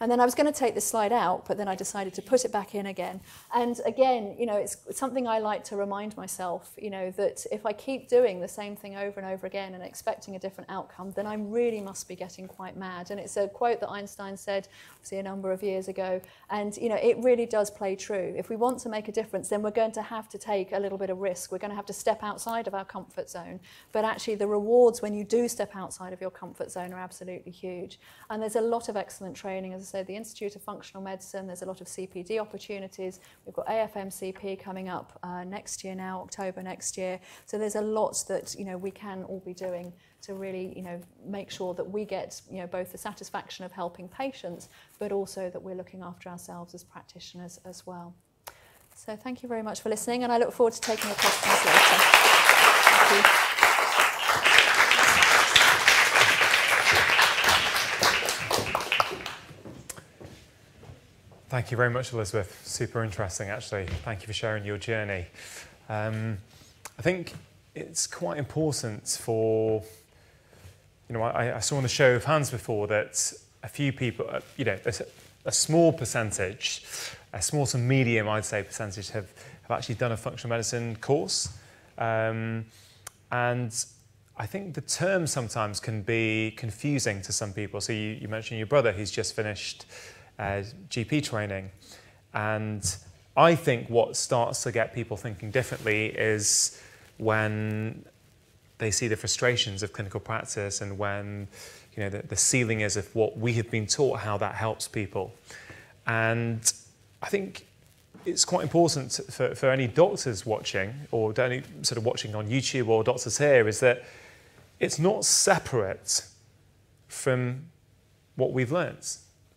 And then I was going to take this slide out, but then I decided to put it back in again. And again, you know, it's something I like to remind myself, you know, that if I keep doing the same thing over and over again and expecting a different outcome, then I really must be getting quite mad. And it's a quote that Einstein said, obviously, a number of years ago. And, you know, it really does play true. If we want to make a difference, then we're going to have to take a little bit of risk. We're going to have to step outside of our comfort zone. But actually, the rewards when you do step outside of your comfort zone are absolutely huge. And there's a lot of excellent training, as so the Institute of Functional Medicine, there's a lot of CPD opportunities. We've got AFMCP coming up uh, next year now, October next year. So there's a lot that you know we can all be doing to really you know make sure that we get you know both the satisfaction of helping patients, but also that we're looking after ourselves as practitioners as well. So thank you very much for listening, and I look forward to taking your questions later. Thank you. Thank you very much, Elisabeth. Super interesting, actually. Thank you for sharing your journey. Um, I think it's quite important for, you know, I, I, saw on the show of hands before that a few people, uh, you know, a, a, small percentage, a small to medium, I'd say, percentage have, have actually done a functional medicine course. Um, and I think the term sometimes can be confusing to some people. So you, you mentioned your brother who's just finished GP training. And I think what starts to get people thinking differently is when they see the frustrations of clinical practice and when you know the, the ceiling is of what we have been taught how that helps people. And I think it's quite important for, for any doctors watching or any sort of watching on YouTube or doctors here is that it's not separate from what we've learned.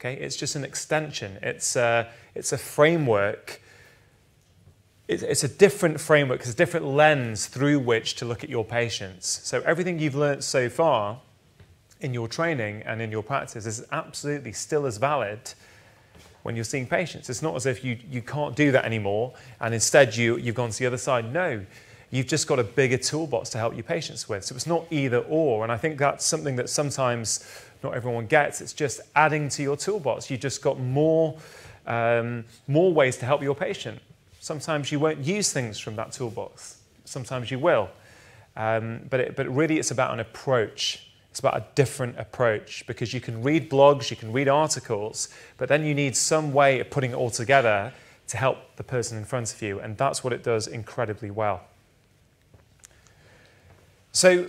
Okay, it's just an extension. It's a, it's a framework. It's, it's a different framework. It's a different lens through which to look at your patients. So everything you've learned so far in your training and in your practice is absolutely still as valid when you're seeing patients. It's not as if you, you can't do that anymore and instead you, you've gone to the other side. No, you've just got a bigger toolbox to help your patients with. So it's not either or. And I think that's something that sometimes not everyone gets. It's just adding to your toolbox. You've just got more, um, more ways to help your patient. Sometimes you won't use things from that toolbox. Sometimes you will. Um, but, it, but really, it's about an approach. It's about a different approach because you can read blogs, you can read articles, but then you need some way of putting it all together to help the person in front of you. And that's what it does incredibly well. So,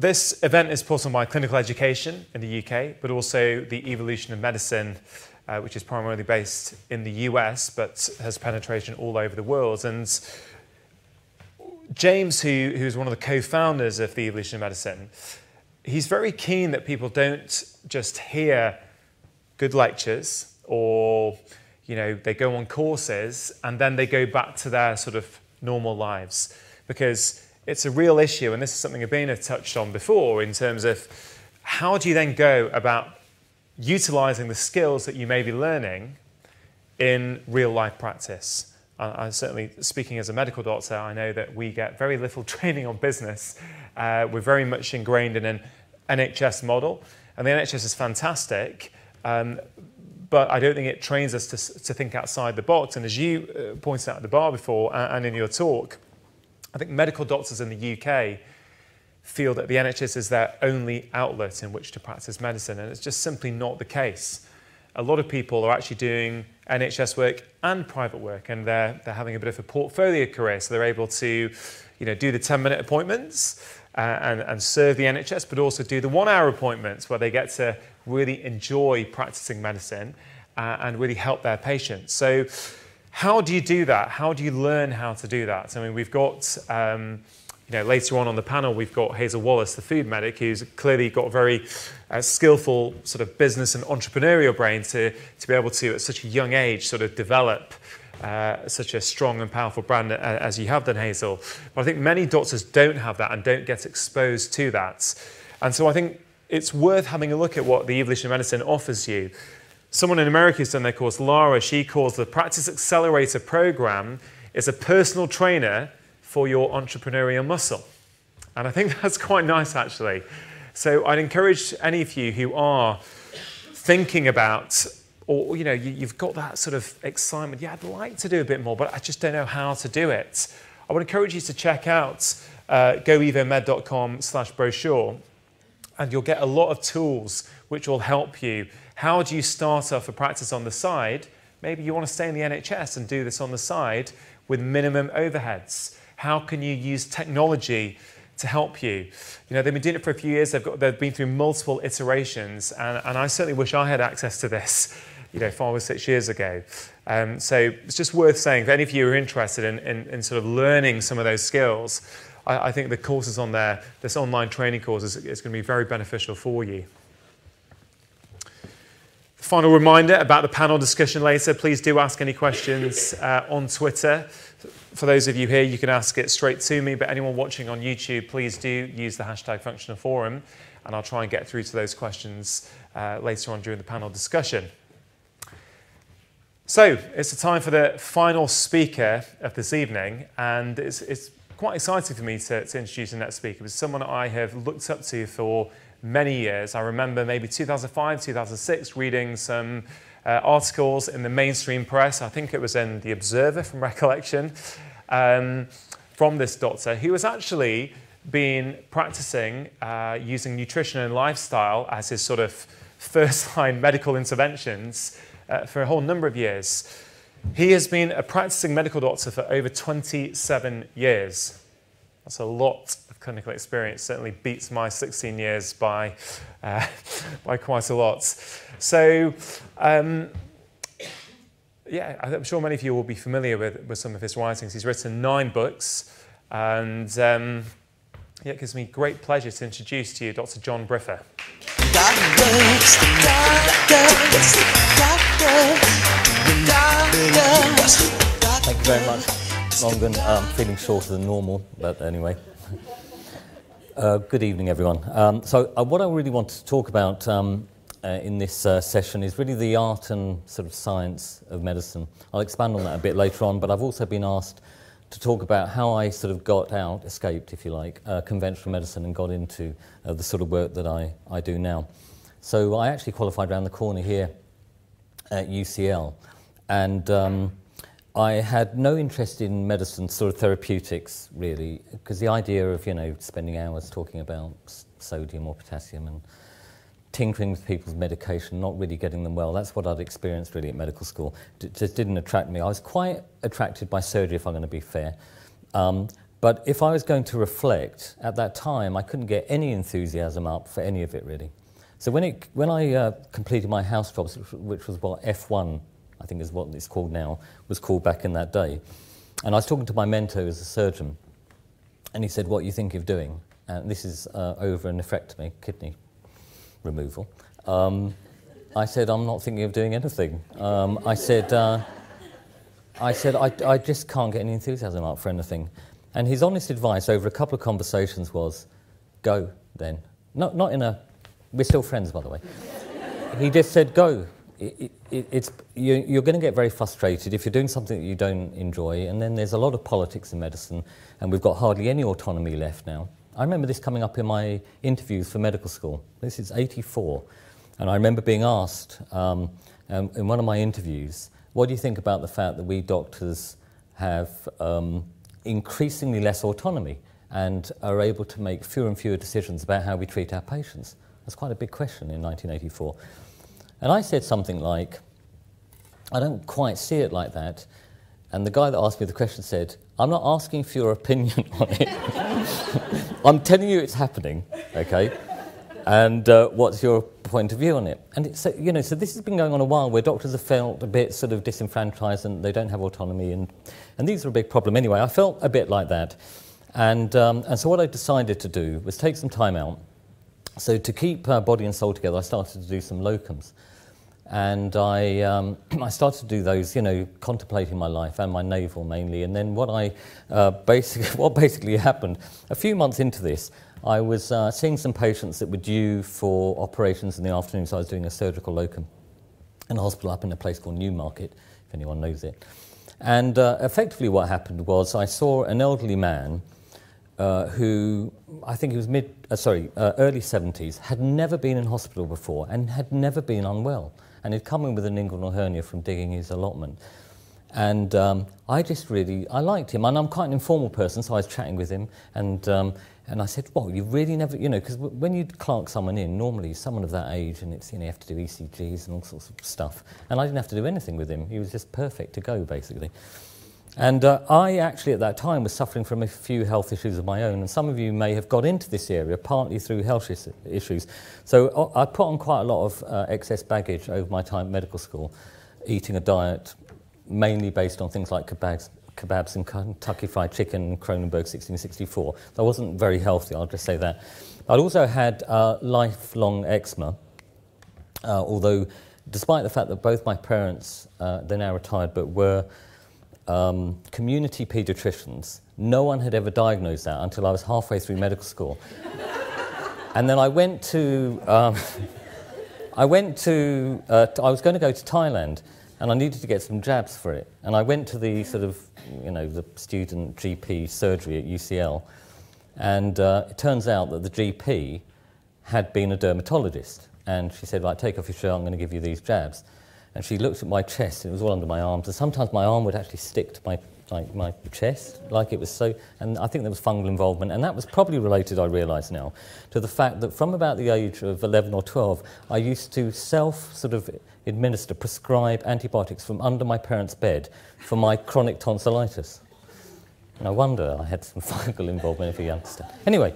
this event is put on by Clinical Education in the UK, but also the Evolution of Medicine, uh, which is primarily based in the US, but has penetration all over the world. And James, who, who's one of the co-founders of the Evolution of Medicine, he's very keen that people don't just hear good lectures or you know they go on courses and then they go back to their sort of normal lives because it's a real issue, and this is something Abeyna touched on before in terms of how do you then go about utilizing the skills that you may be learning in real life practice. I, certainly, speaking as a medical doctor, I know that we get very little (laughs) training on business. Uh, we're very much ingrained in an NHS model, and the NHS is fantastic. Um, but I don't think it trains us to, to think outside the box. And as you uh, pointed out at the bar before and in your talk, I think medical doctors in the UK feel that the NHS is their only outlet in which to practice medicine, and it's just simply not the case. A lot of people are actually doing NHS work and private work, and they're, they're having a bit of a portfolio career, so they're able to you know, do the 10 minute appointments uh, and, and serve the NHS, but also do the one hour appointments where they get to really enjoy practicing medicine uh, and really help their patients. So, how do you do that? How do you learn how to do that? I mean, we've got, um, you know, later on on the panel, we've got Hazel Wallace, the food medic, who's clearly got a very uh, skillful sort of business and entrepreneurial brain to, to be able to, at such a young age, sort of develop uh, such a strong and powerful brand uh, as you have done, Hazel. But I think many doctors don't have that and don't get exposed to that. And so I think it's worth having a look at what the evolution of medicine offers you. Someone in America who's done their course, Lara, she calls the Practice Accelerator program is a personal trainer for your entrepreneurial muscle. And I think (laughs) that's quite nice actually. So I'd encourage any of you who are thinking about or you know you, have got that sort of excitement yeah i'd like to do a bit more but i just don't know how to do it i would encourage you to check out uh, goevomed.com slash brochure and you'll get a lot of tools which will help you how do you start off a practice on the side maybe you want to stay in the nhs and do this on the side with minimum overheads how can you use technology to help you. You know, they've been doing it for a few years. They've, got, they've been through multiple iterations, and, and I certainly wish I had access to this (laughs) you know, five or six years ago. Um, so it's just worth saying, if any of you are interested in, in, in sort of learning some of those skills, I, I, think the courses on there, this online training course, is, is going to be very beneficial for you. Final reminder about the panel discussion later. Please do ask any questions uh, on Twitter. For those of you here, you can ask it straight to me, but anyone watching on YouTube, please do use the hashtag functional forum, and I'll try and get through to those questions uh, later on during the panel discussion. So it's the time for the final speaker of this evening, and it's, it's quite exciting for me to, to introduce the next speaker. It's someone I have looked up to for many years. I remember maybe 2005, 2006, reading some uh, articles in the mainstream press. I think it was in The Observer from (laughs) recollection, um, from this doctor who was actually been practicing uh, using nutrition and lifestyle as his sort of first line medical interventions uh, for a whole number of years. He has been a practicing medical doctor for over 27 years. That's a lot clinical experience, certainly beats my 16 years by, uh, (laughs) by quite a lot. So, um, yeah, I'm sure many of you will be familiar with, with some of his writings. He's written nine books, and um, yeah, it gives me great pleasure to introduce to you Dr. John Briffa. Thank you very much, Rangan. I'm feeling shorter than normal, but anyway. (laughs) Uh, good evening, everyone. Um, so, uh, what I really want to talk about um, uh, in this uh, session is really the art and sort of science of medicine. I'll expand on that a bit later on, but I've also been asked to talk about how I sort of got out, escaped, if you like, uh, conventional medicine and got into the sort of work that I, I do now. So, I actually qualified around the corner here at UCL. And um, I had no interest in medicine, sort of therapeutics, really, because the idea of, you know, spending hours talking about sodium or potassium and tinkering with people's medication, not really getting them well, that's what I'd experienced really at medical school. It just didn't attract me. I was quite attracted by surgery, if I'm going to be fair. Um, but if I was going to reflect, at that time, I couldn't get any enthusiasm up for any of it, really. So when, it, when I uh, completed my house jobs, which was what F1, I think is what it's called now, was called back in that day, and I was talking to my mentor as a surgeon, and he said, what are you think of doing? And this is uh, over a nephrectomy, kidney removal. Um, I said, I'm not thinking of doing anything. Um, I said, uh, I said, I, I just can't get any enthusiasm up for anything. And his honest advice over a couple of conversations was, go then. Not, not in a, we're still friends, by the way. he just said, go. It, it, it's, you, you're going to get very frustrated if you're doing something that you don't enjoy, and then there's a lot of politics in medicine, and we've got hardly any autonomy left now. I remember this coming up in my interviews for medical school. This is 84. And I remember being asked um, um, in one of my interviews, what do you think about the fact that we doctors have um, increasingly less autonomy and are able to make fewer and fewer decisions about how we treat our patients? That's quite a big question in 1984. And I said something like, I don't quite see it like that. And the guy that asked me the question said, I'm not asking for your (laughs) opinion on it. (laughs) I'm telling you it's happening, okay? And uh, what's your point of view on it? And it's, you know, so this has been going on a while where doctors have felt a bit sort of disenfranchised and they don't have autonomy. And, and these are a big problem anyway. I felt a bit like that. And, um, and so what I decided to do was take some time out. So to keep uh, body and soul together, I started to do some locums. And I, um, (clears throat) I started to do those, you know, contemplating my life and my navel mainly. And then what, I, uh, basically, (laughs) what basically happened, a few months into this, I was uh, seeing some patients that were due for operations in the afternoon, so I was doing a surgical locum in a hospital up in a place called Newmarket, if anyone knows it. And uh, effectively what happened was I saw an elderly man uh, who I think he was mid, uh, sorry, uh, early 70s, had never been in hospital before and had never been unwell and he'd come in with an inguinal hernia from digging his allotment. And um, I just really, I liked him, and I'm quite an informal person, so I was chatting with him, and um, and I said, well, you really never, you know, because when you clerk someone in, normally someone of that age, and it's, you know, you have to do ECGs and all sorts of stuff, and I didn't have to do anything with him. He was just perfect to go, basically. And uh, I actually at that time was suffering from a few health issues of my own, and some of you may have got into this area partly through health is- issues. So uh, I put on quite a lot of uh, excess baggage over my time at medical school, eating a diet mainly based on things like kebabs, kebabs and Kentucky Fried Chicken and Kronenbourg 1664. So I wasn't very healthy, I'll just say that. I'd also had uh, lifelong eczema, uh, although despite the fact that both my parents, uh, they're now retired, but were um, community paediatricians. No one had ever diagnosed that until I was halfway through medical school. and then I went to, um, (laughs) I went to, uh, I was going to go to Thailand and I needed to get some jabs for it. And I went to the sort of, you know, the student GP surgery at UCL. And uh, it turns out that the GP had been a dermatologist. And she said, right, take off your shirt, I'm going to give you these jabs. And she looked at my chest, and it was all under my arms. And sometimes my arm would actually stick to my, like, my chest, like it was so. And I think there was fungal involvement. And that was probably related, I realise now, to the fact that from about the age of 11 or 12, I used to self sort of administer, prescribe antibiotics from under my parents' bed for my chronic tonsillitis. No wonder I had some (laughs) fungal involvement, if you understand. Anyway,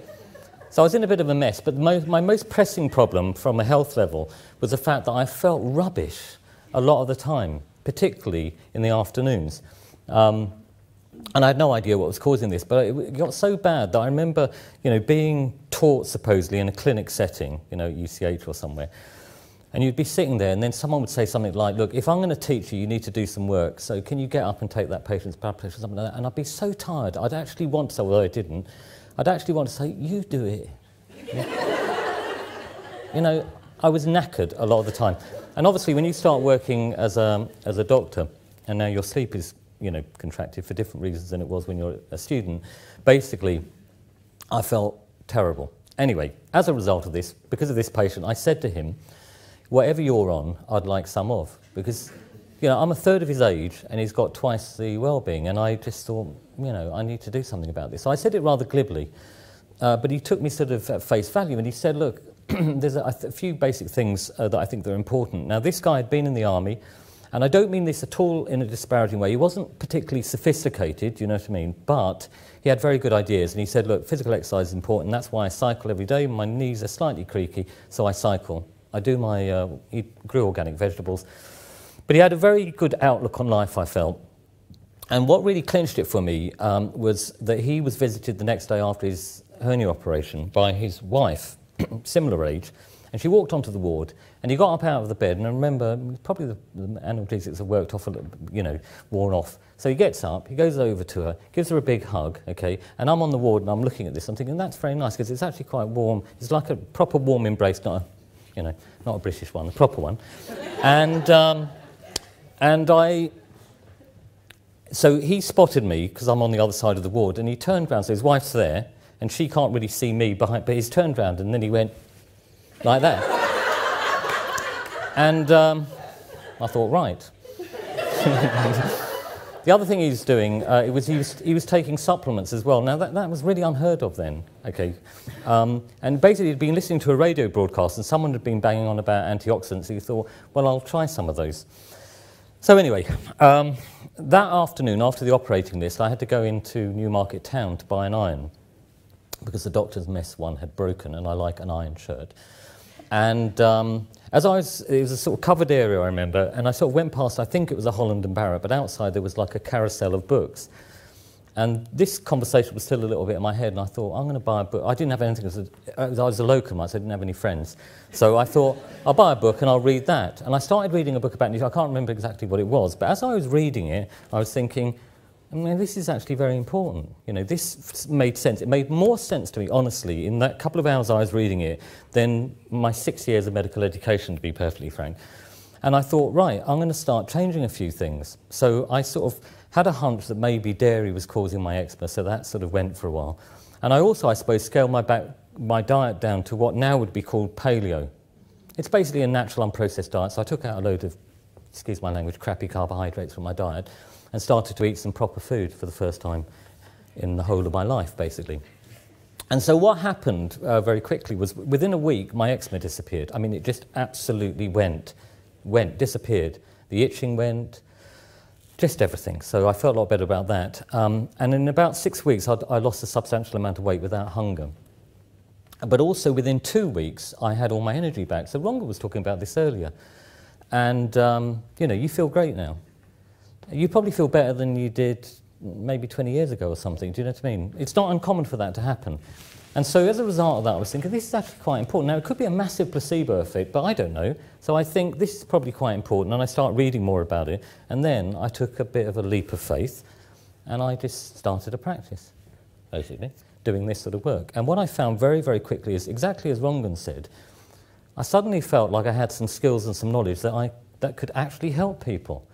so I was in a bit of a mess, but my most pressing problem from a health level was the fact that I felt rubbish a lot of the time, particularly in the afternoons. Um, and I had no idea what was causing this, but it got so bad that I remember, you know, being taught supposedly in a clinic setting, you know, UCH or somewhere, and you'd be sitting there, and then someone would say something like, "Look, if I'm going to teach you, you need to do some work. So can you get up and take that patient's blood pressure, or something like that?" And I'd be so tired, I'd actually want to say, although I didn't, I'd actually want to say, "You do it." (laughs) you know, I was knackered a lot of the time. And obviously, when you start working as a, as a doctor, and now your sleep is you know, contracted for different reasons than it was when you're a student, basically, I felt terrible. Anyway, as a result of this, because of this patient, I said to him, whatever you're on, I'd like some of. Because, you know, I'm a third of his age and he's got twice the well-being. And I just thought, you know, I need to do something about this. So I said it rather glibly. Uh, but he took me sort of at face value and he said, look, (clears throat) there's a, a few basic things uh, that I think that are important. Now, this guy had been in the army, and I don't mean this at all in a disparaging way. He wasn't particularly sophisticated, you know what I mean? But he had very good ideas, and he said, look, physical exercise is important. That's why I cycle every day. My knees are slightly creaky, so I cycle. I do my, uh, he grew organic vegetables. But he had a very good outlook on life, I felt. And what really clinched it for me um, was that he was visited the next day after his hernia operation by his wife, (clears throat) similar age, And she walked onto the ward, and he got up out of the bed, and I remember probably the, the analgesics had worked off a little, you know, worn off. So he gets up, he goes over to her, gives her a big hug, okay, and I'm on the ward and I'm looking at this, I'm thinking that's very nice because it's actually quite warm. It's like a proper warm embrace, not a, you know, not a British one, a proper one. (laughs) and, um, and I, so he spotted me because I'm on the other side of the ward, and he turned around, so his wife's there, and she can't really see me behind, but he's turned around and then he went like that. and um, I thought, right. (laughs) the other thing he was doing, uh, it was he, was he was taking supplements as well. Now, that, that was really unheard of then, okay? Um, and basically, he'd been listening to a radio broadcast and someone had been banging on about antioxidants. He thought, well, I'll try some of those. So, anyway, um, that afternoon, after the operating list, I had to go into Newmarket Town to buy an iron because the doctor's mess one had broken and I like an iron shirt. And um, as I was, it was a sort of covered area, I remember, and I sort of went past, I think it was a Holland and Barrett, but outside there was like a carousel of books. And this conversation was still a little bit in my head, and I thought, I'm going to buy a book. I didn't have anything, I was a locum, so I didn't have any friends. So I thought, I'll buy a book and I'll read that. And I started reading a book about nutrition. I can't remember exactly what it was, but as I was reading it, I was thinking, I mean, this is actually very important. You know, this made sense. It made more sense to me, honestly, in that couple of hours I was reading it than my six years of medical education, to be perfectly frank. And I thought, right, I'm going to start changing a few things. So I sort of had a hunch that maybe dairy was causing my eczema, so that sort of went for a while. And I also, I suppose, scaled my, back, my diet down to what now would be called paleo. It's basically a natural unprocessed diet, so I took out a load of, excuse my language, crappy carbohydrates from my diet and started to eat some proper food for the first time in the whole of my life, basically. And so what happened uh, very quickly was within a week, my eczema disappeared. I mean, it just absolutely went, went, disappeared. The itching went, just everything. So I felt a lot better about that. Um, and in about six weeks, I'd, I lost a substantial amount of weight without hunger. But also within two weeks, I had all my energy back. So Rangan was talking about this earlier. And, um, you know, you feel great now you probably feel better than you did maybe 20 years ago or something. Do you know what I mean? It's not uncommon for that to happen. And so as a result of that, I was thinking, this is actually quite important. Now, it could be a massive placebo effect, but I don't know. So I think this is probably quite important, and I start reading more about it. And then I took a bit of a leap of faith, and I just started a practice, basically, doing this sort of work. And what I found very, very quickly is exactly as Rangan said, I suddenly felt like I had some skills and some knowledge that, I, that could actually help people.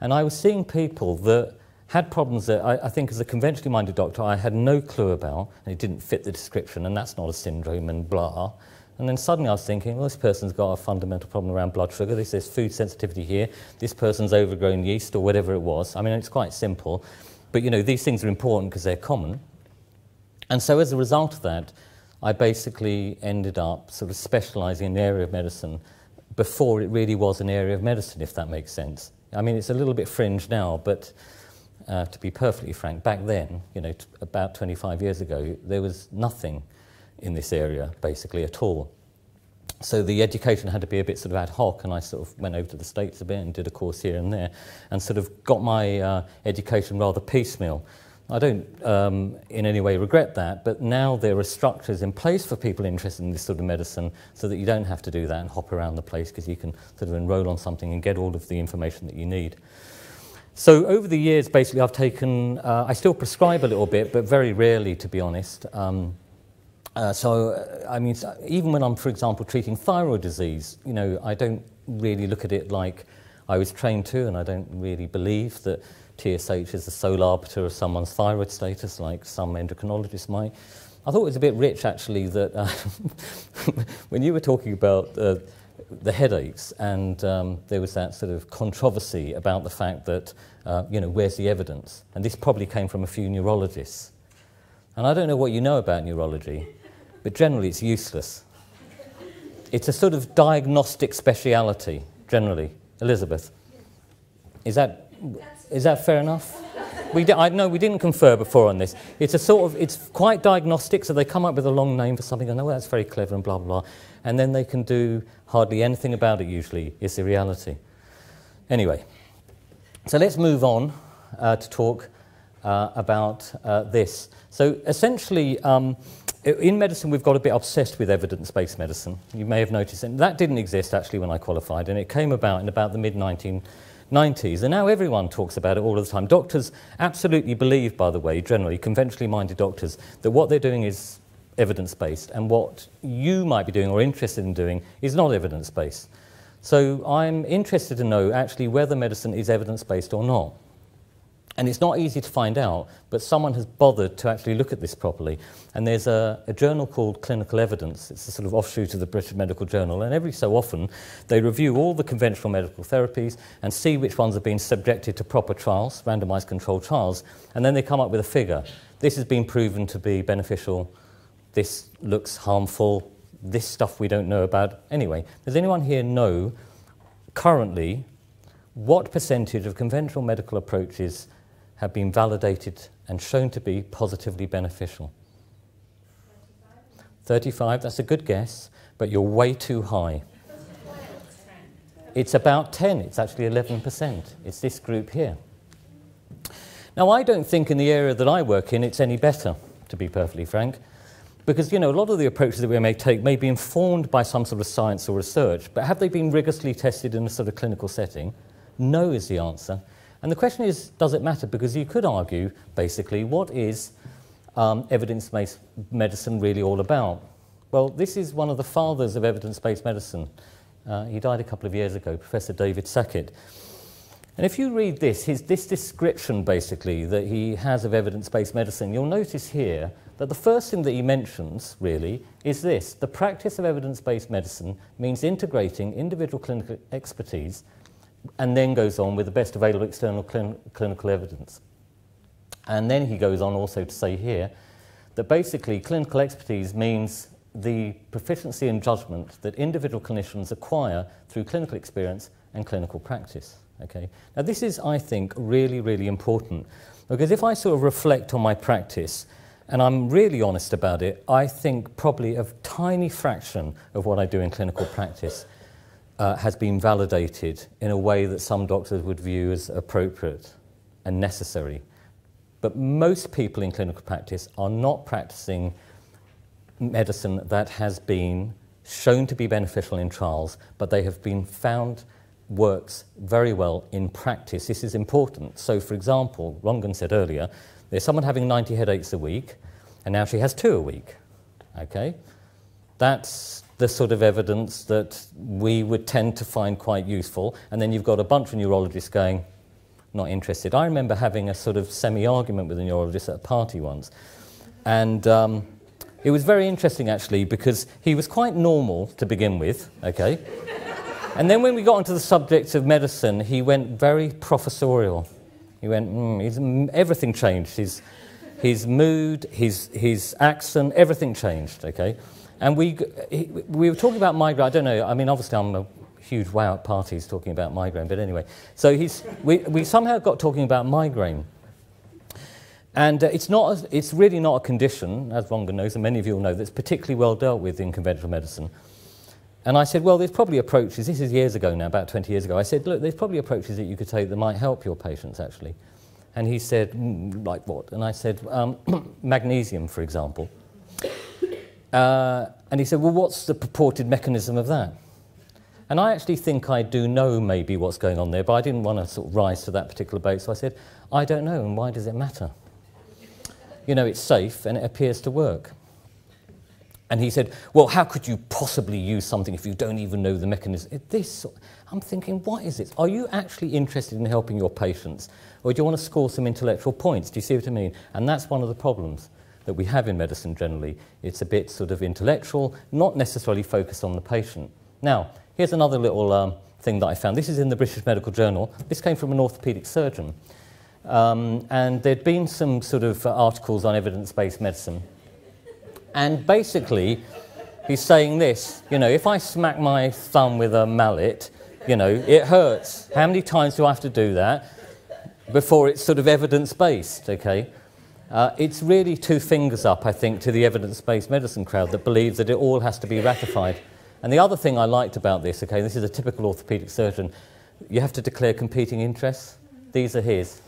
And I was seeing people that had problems that I, I, think as a conventionally minded doctor I had no clue about, and it didn't fit the description, and that's not a syndrome, and blah. And then suddenly I was thinking, well, this person's got a fundamental problem around blood sugar. This is food sensitivity here. This person's overgrown yeast or whatever it was. I mean, it's quite simple. But, you know, these things are important because they're common. And so as a result of that, I basically ended up sort of specializing in the area of medicine before it really was an area of medicine, if that makes sense. I mean, it's a little bit fringe now, but uh, to be perfectly frank, back then, you know, about 25 years ago, there was nothing in this area basically at all. So the education had to be a bit sort of ad hoc, and I sort of went over to the States a bit and did a course here and there, and sort of got my uh, education rather piecemeal. I don't um, in any way regret that, but now there are structures in place for people interested in this sort of medicine so that you don't have to do that and hop around the place because you can sort of enroll on something and get all of the information that you need. So over the years, basically, I've taken, uh, I still prescribe a little bit, but very rarely, to be honest. Um, uh, so, uh, I mean, even when I'm, for example, treating thyroid disease, you know, I don't really look at it like I was trained to, and I don't really believe that TSH is the sole arbiter of someone's thyroid status, like some endocrinologists might. I thought it was a bit rich, actually, that uh, (laughs) when you were talking about uh, the headaches, and um, there was that sort of controversy about the fact that, uh, you know, where's the evidence? And this probably came from a few neurologists. And I don't know what you know about neurology, but generally it's useless. It's a sort of diagnostic speciality, generally. Elizabeth, is that is that fair enough? We di- I know we didn't confer before on this. It's a sort of, it's quite diagnostic, so they come up with a long name for something, and oh, that's very clever, and blah, blah, blah. And then they can do hardly anything about it, usually. It's the reality. Anyway, so let's move on uh, to talk uh, about uh, this. So essentially, um, in medicine, we've got a bit obsessed with evidence based medicine. You may have noticed, and that didn't exist actually when I qualified, and it came about in about the mid 1990s. And now everyone talks about it all the time. Doctors absolutely believe, by the way, generally, conventionally minded doctors, that what they're doing is evidence based, and what you might be doing or interested in doing is not evidence based. So I'm interested to know actually whether medicine is evidence based or not. And it's not easy to find out, but someone has bothered to actually look at this properly. And there's a, a, journal called Clinical Evidence. It's a sort of offshoot of the British Medical Journal. And every so often, they review all the conventional medical therapies and see which ones have been subjected to proper trials, randomized controlled trials. And then they come up with a figure. This has been proven to be beneficial. This looks harmful. This stuff we don't know about. Anyway, does anyone here know currently what percentage of conventional medical approaches have been validated and shown to be positively beneficial? 35, that's a good guess, but you're way too high. It's about 10, it's actually 11%. It's this group here. Now, I don't think in the area that I work in it's any better, to be perfectly frank, because, you know, a lot of the approaches that we may take may be informed by some sort of science or research, but have they been rigorously tested in a sort of clinical setting? No is the answer. And the question is, does it matter? Because you could argue, basically, what is um, evidence-based medicine really all about? Well, this is one of the fathers of evidence-based medicine. Uh, he died a couple of years ago, Professor David Sackett. And if you read this, his, this description, basically, that he has of evidence-based medicine, you'll notice here that the first thing that he mentions, really, is this. The practice of evidence-based medicine means integrating individual clinical expertise and then goes on with the best available external clin clinical evidence. And then he goes on also to say here that basically clinical expertise means the proficiency and judgment that individual clinicians acquire through clinical experience and clinical practice. Okay? Now, this is, I think, really, really important because if I sort of reflect on my practice and I'm really honest about it, I think probably a tiny fraction of what I do in clinical practice uh, has been validated in a way that some doctors would view as appropriate and necessary. But most people in clinical practice are not practicing medicine that has been shown to be beneficial in trials, but they have been found works very well in practice. This is important. So, for example, Rangan said earlier, there's someone having 90 headaches a week, and now she has two a week. Okay? That's the sort of evidence that we would tend to find quite useful. And then you've got a bunch of neurologists going, not interested. I remember having a sort of semi argument with a neurologist at a party once. And um, it was very interesting actually because he was quite normal to begin with, okay? and then when we got onto the subject of medicine, he went very professorial. He went, mm, everything changed. His, his mood, his, his accent, everything changed, okay? And we, we were talking about migraine. I don't know, I mean, obviously, I'm a huge wow at parties talking about migraine, but anyway. So he's, we, we somehow got talking about migraine. And uh, it's, not a, it's really not a condition, as Rangan knows, and many of you will know, that's particularly well dealt with in conventional medicine. And I said, well, there's probably approaches, this is years ago now, about 20 years ago. I said, look, there's probably approaches that you could take that might help your patients, actually. And he said, mm, like what? And I said, um, (clears throat) magnesium, for example. Uh, and he said, Well, what's the purported mechanism of that? And I actually think I do know maybe what's going on there, but I didn't want to sort of rise to that particular bait. So I said, I don't know, and why does it matter? You know, it's safe and it appears to work. And he said, Well, how could you possibly use something if you don't even know the mechanism? This, I'm thinking, what is it? Are you actually interested in helping your patients? Or do you want to score some intellectual points? Do you see what I mean? And that's one of the problems that we have in medicine generally. It's a bit sort of intellectual, not necessarily focused on the patient. Now, here's another little um, thing that I found. This is in the British Medical Journal. This came from an orthopaedic surgeon. Um, and there'd been some sort of uh, articles on evidence-based medicine. And basically, he's saying this, you know, if I smack my thumb with a mallet, you know, it hurts. How many times do I have to do that before it's sort of evidence-based, okay? Uh, it's really two fingers up, I think, to the evidence based medicine crowd that believes that it all has to be ratified. And the other thing I liked about this, okay, this is a typical orthopaedic surgeon, you have to declare competing interests. These are his.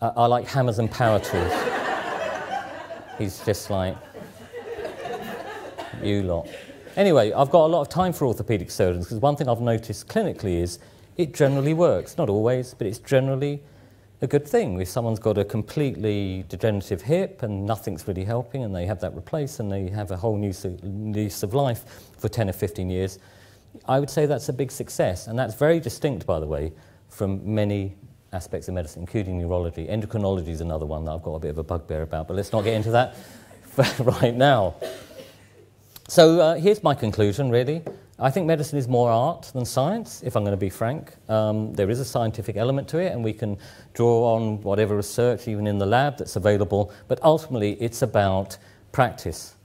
Uh, I like hammers and power tools. He's just like, you lot. Anyway, I've got a lot of time for orthopaedic surgeons because one thing I've noticed clinically is it generally works. Not always, but it's generally a good thing. If someone's got a completely degenerative hip and nothing's really helping and they have that replaced and they have a whole new lease of life for 10 or 15 years, I would say that's a big success. And that's very distinct, by the way, from many aspects of medicine, including neurology. Endocrinology is another one that I've got a bit of a bugbear about, but let's not get into that (laughs) right now. So uh, here's my conclusion, really. I think medicine is more art than science, if I'm going to be frank. Um, there is a scientific element to it, and we can draw on whatever research, even in the lab, that's available. But ultimately, it's about practice.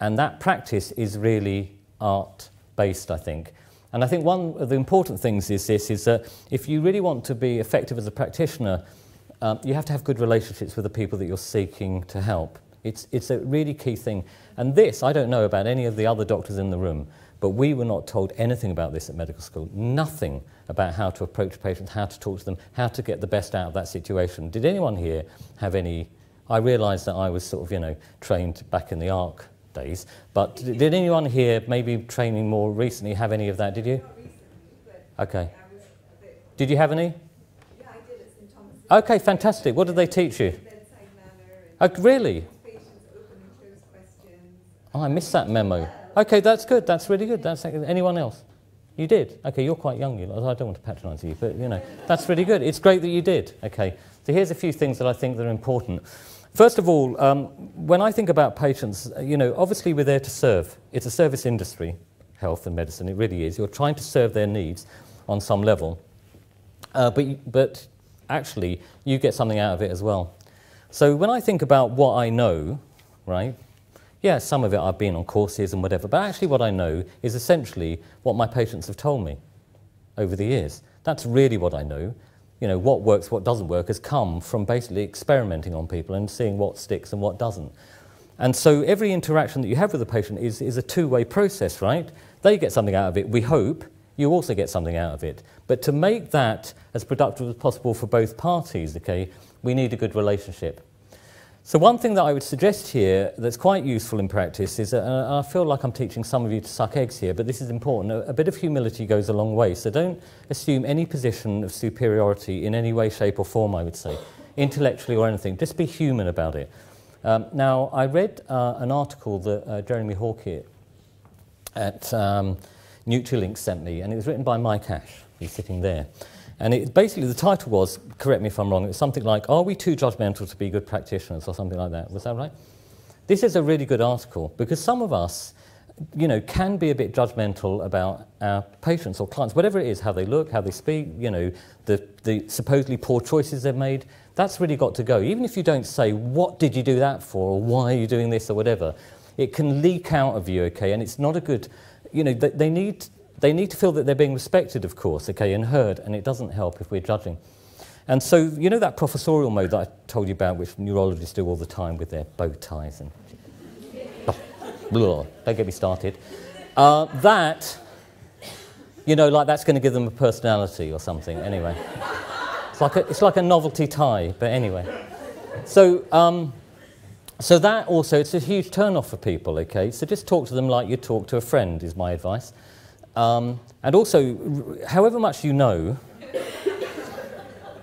And that practice is really art based, I think. And I think one of the important things is this is that if you really want to be effective as a practitioner, um, you have to have good relationships with the people that you're seeking to help. It's, it's a really key thing. And this, I don't know about any of the other doctors in the room, but we were not told anything about this at medical school. Nothing about how to approach patients, how to talk to them, how to get the best out of that situation. Did anyone here have any? I realised that I was sort of, you know, trained back in the ARC days, but did anyone here, maybe training more recently, have any of that? Did you? Okay. Did you have any? Yeah, I did at St Thomas. Okay, fantastic. What did they teach you? Oh, really? Oh, I missed that memo. Okay, that's good. That's really good. That's anyone else? You did. Okay, you're quite young. You. I don't want to patronise you, but you know that's really good. It's great that you did. Okay, so here's a few things that I think that are important. First of all, um, when I think about patients, you know, obviously we're there to serve. It's a service industry, health and medicine. It really is. You're trying to serve their needs on some level, uh, but but actually you get something out of it as well. So when I think about what I know, right, yeah, some of it I've been on courses and whatever, but actually what I know is essentially what my patients have told me over the years. That's really what I know. You know, what works, what doesn't work has come from basically experimenting on people and seeing what sticks and what doesn't. And so every interaction that you have with a patient is, is a two-way process, right? They get something out of it, we hope, you also get something out of it. But to make that as productive as possible for both parties, okay, we need a good relationship. So one thing that I would suggest here that's quite useful in practice is, that, and I feel like I'm teaching some of you to suck eggs here, but this is important, a, a bit of humility goes a long way. So don't assume any position of superiority in any way, shape or form, I would say, intellectually or anything. Just be human about it. Um, now, I read uh, an article that uh, Jeremy Hawkett at um, Nutrilink sent me, and it was written by Mike Ash. He's sitting there. And it, basically, the title was, correct me if I'm wrong, it was something like, Are we too judgmental to be good practitioners, or something like that. Was that right? This is a really good article because some of us, you know, can be a bit judgmental about our patients or clients, whatever it is, how they look, how they speak, you know, the, the supposedly poor choices they've made. That's really got to go. Even if you don't say, What did you do that for, or why are you doing this, or whatever, it can leak out of you, okay? And it's not a good, you know, they, they need they need to feel that they're being respected, of course, okay, and heard, and it doesn't help if we're judging. And so, you know that professorial mode that I told you about, which neurologists do all the time with their bow ties and. (laughs) Oh, don't get me started. Uh, that, you know, like that's going to give them a personality or something, anyway. It's like a, it's like a novelty tie, but anyway. So, um, so that also, it's a huge turn off for people, okay? So just talk to them like you talk to a friend, is my advice. Um, and also, however much you know,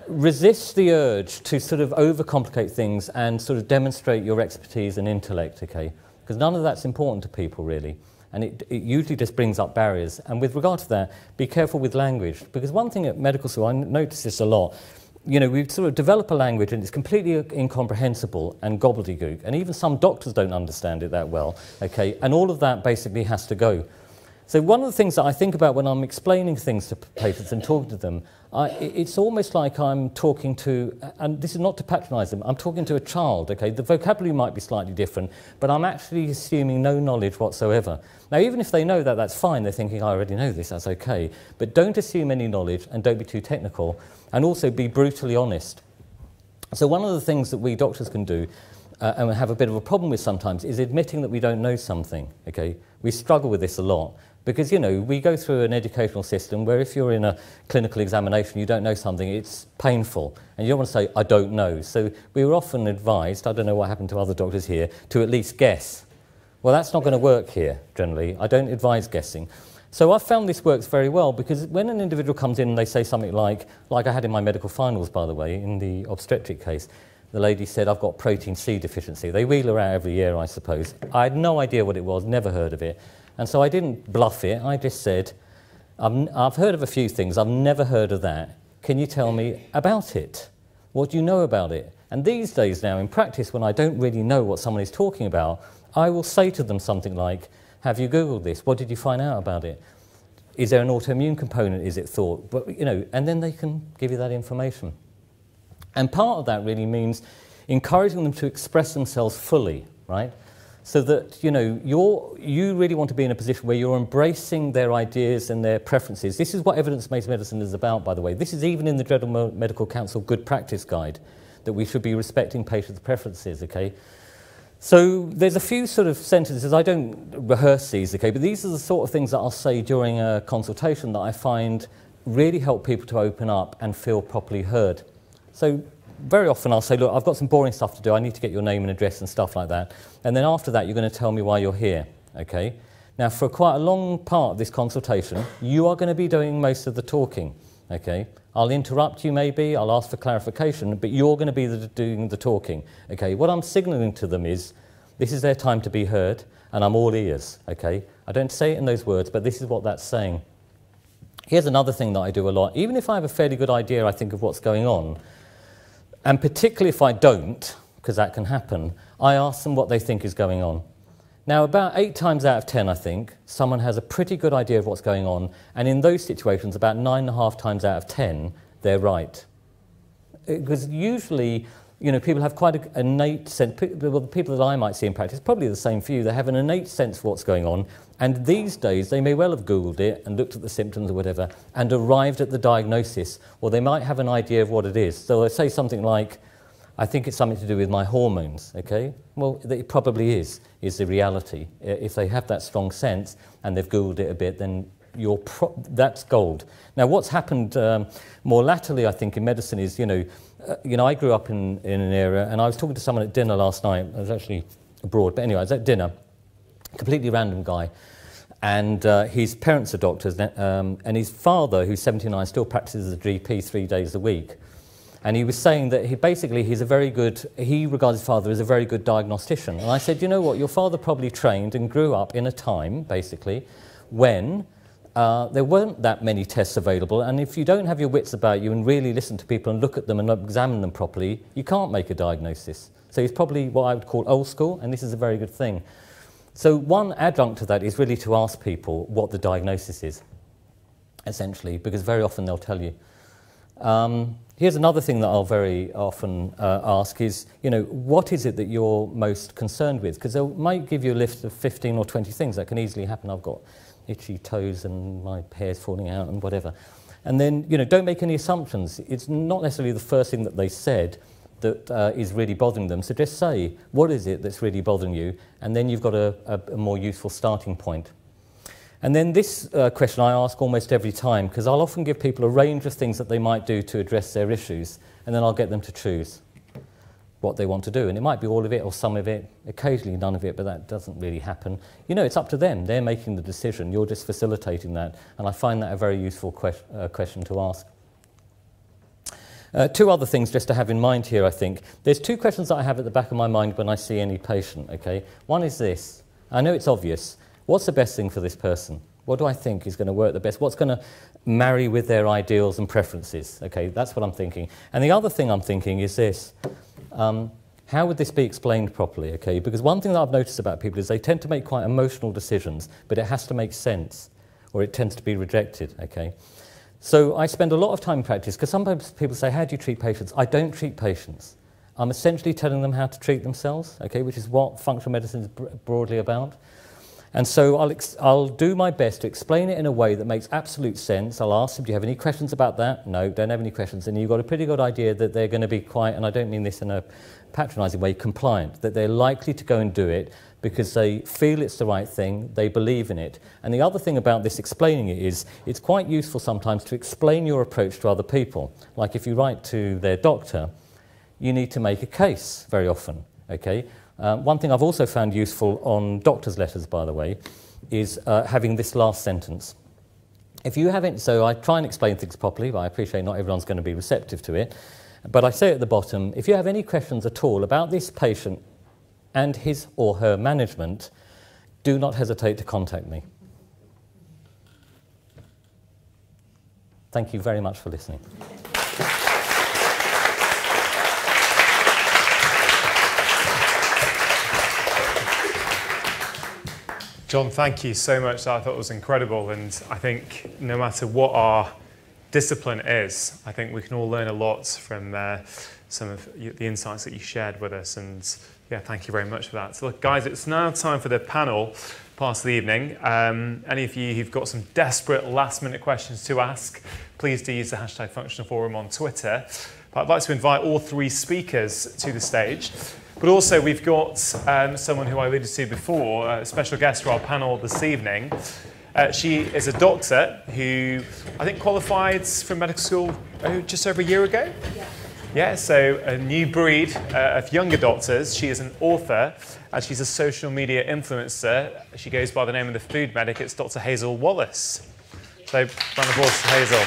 resist the urge to sort of overcomplicate things and sort of demonstrate your expertise and intellect, okay? Because none of that's important to people, really. And it, it usually just brings up barriers. And with regard to that, be careful with language. Because one thing at medical school, I notice this a lot, you know, we sort of develop a language and it's completely incomprehensible and gobbledygook. And even some doctors don't understand it that well, okay? And all of that basically has to go. So one of the things that I think about when I'm explaining things to patients and talking to them, I, it's almost like I'm talking to, and this is not to patronise them, I'm talking to a child, okay? The vocabulary might be slightly different, but I'm actually assuming no knowledge whatsoever. Now, even if they know that, that's fine. They're thinking, I already know this, that's okay. But don't assume any knowledge and don't be too technical. And also be brutally honest. So one of the things that we doctors can do uh, and we have a bit of a problem with sometimes is admitting that we don't know something, okay? We struggle with this a lot. Because, you know, we go through an educational system where if you're in a clinical examination, you don't know something, it's painful. And you don't want to say, I don't know. So we were often advised, I don't know what happened to other doctors here, to at least guess. Well, that's not going to work here, generally. I don't advise guessing. So I've found this works very well because when an individual comes in and they say something like, like I had in my medical finals, by the way, in the obstetric case, the lady said, I've got protein C deficiency. They wheel her out every year, I suppose. I had no idea what it was, never heard of it. And so I didn't bluff it. I just said, I've, heard of a few things. I've never heard of that. Can you tell me about it? What do you know about it? And these days now, in practice, when I don't really know what someone is talking about, I will say to them something like, have you Googled this? What did you find out about it? Is there an autoimmune component, is it thought? But, you know, and then they can give you that information. And part of that really means encouraging them to express themselves fully, right? So that, you know, you're, you really want to be in a position where you're embracing their ideas and their preferences. This is what evidence-based medicine is about, by the way. This is even in the General Medical Council Good Practice Guide, that we should be respecting patients' preferences, okay? So there's a few sort of sentences, I don't rehearse these, okay, but these are the sort of things that I'll say during a consultation that I find really help people to open up and feel properly heard. So very often I'll say, look, I've got some boring stuff to do, I need to get your name and address and stuff like that. And then after that, you're going to tell me why you're here, okay? Now, for quite a long part of this consultation, you are going to be doing most of the talking, okay? I'll interrupt you maybe, I'll ask for clarification, but you're going to be the, doing the talking. Okay, what I'm signaling to them is this is their time to be heard, and I'm all ears. Okay, I don't say it in those words, but this is what that's saying. Here's another thing that I do a lot. Even if I have a fairly good idea, I think, of what's going on, and particularly if I don't, because that can happen, I ask them what they think is going on. Now, about eight times out of ten, I think, someone has a pretty good idea of what's going on, and in those situations, about nine and a half times out of ten, they're right. Because usually, you know, people have quite an innate sense, well, the people that I might see in practice, probably the same for you, they have an innate sense of what's going on, and these days they may well have Googled it and looked at the symptoms or whatever, and arrived at the diagnosis, or they might have an idea of what it is. So they say something like, I think it's something to do with my hormones, okay? Well, it probably is, is the reality. If they have that strong sense and they've Googled it a bit, then you're that's gold. Now, what's happened um, more latterly, I think, in medicine is, you know, uh, you know, I grew up in, in an area, and I was talking to someone at dinner last night. I was actually abroad, but anyway, I was at dinner, completely random guy, and uh, his parents are doctors, um, and his father, who's 79, still practices as a GP three days a week. And he was saying that he basically he's a very good, he regards his father as a very good diagnostician. And I said, you know what, your father probably trained and grew up in a time, basically, when uh, there weren't that many tests available. And if you don't have your wits about you and really listen to people and look at them and examine them properly, you can't make a diagnosis. So he's probably what I would call old school, and this is a very good thing. So one adjunct to that is really to ask people what the diagnosis is, essentially, because very often they'll tell you. Um, Here's another thing that I'll very often uh, ask is, you know, what is it that you're most concerned with? Because they might give you a list of 15 or 20 things that can easily happen. I've got itchy toes and my hair's falling out and whatever. And then, you know, don't make any assumptions. It's not necessarily the first thing that they said that uh, is really bothering them. So just say, what is it that's really bothering you? And then you've got a, a, a more useful starting point. And then this uh, question I ask almost every time because I'll often give people a range of things that they might do to address their issues, and then I'll get them to choose what they want to do. And it might be all of it or some of it, occasionally none of it, but that doesn't really happen. You know, it's up to them. They're making the decision. You're just facilitating that. And I find that a very useful que uh, question to ask. Uh, two other things just to have in mind here, I think. There's two questions that I have at the back of my mind when I see any patient, okay? One is this. I know it's obvious, What's the best thing for this person? What do I think is going to work the best? What's going to marry with their ideals and preferences? Okay, that's what I'm thinking. And the other thing I'm thinking is this. Um, how would this be explained properly? Okay, because one thing that I've noticed about people is they tend to make quite emotional decisions, but it has to make sense, or it tends to be rejected. Okay, so I spend a lot of time in practice because sometimes people say, "How do you treat patients?" I don't treat patients. I'm essentially telling them how to treat themselves. Okay, which is what functional medicine is broadly about. And so I'll, I'll do my best to explain it in a way that makes absolute sense. I'll ask them, do you have any questions about that? No, don't have any questions. And you've got a pretty good idea that they're going to be quite, and I don't mean this in a patronizing way, compliant, that they're likely to go and do it because they feel it's the right thing, they believe in it. And the other thing about this explaining it is it's quite useful sometimes to explain your approach to other people. Like if you write to their doctor, you need to make a case very often, okay? Uh, one thing I've also found useful on doctor's letters, by the way, is uh, having this last sentence. If you haven't, so I try and explain things properly, but I appreciate not everyone's going to be receptive to it. But I say at the bottom, if you have any questions at all about this patient and his or her management, do not hesitate to contact me. Thank you very much for listening. John, thank you so much. I thought it was incredible. And I think no matter what our discipline is, I think we can all learn a lot from uh, some of the insights that you shared with us. And yeah, thank you very much for that. So, look, guys, it's now time for the panel part of the evening. Um, any of you who've got some desperate last minute questions to ask, please do use the hashtag functional forum on Twitter. But I'd like to invite all three speakers to the stage. But also, we've got um, someone who I alluded to before, a special guest for our panel this evening. Uh, she is a doctor who I think qualified from medical school oh, just over a year ago. Yeah. Yeah, so a new breed uh, of younger doctors. She is an author and she's a social media influencer. She goes by the name of the food medic. It's Dr. Hazel Wallace. So, round of applause to Hazel.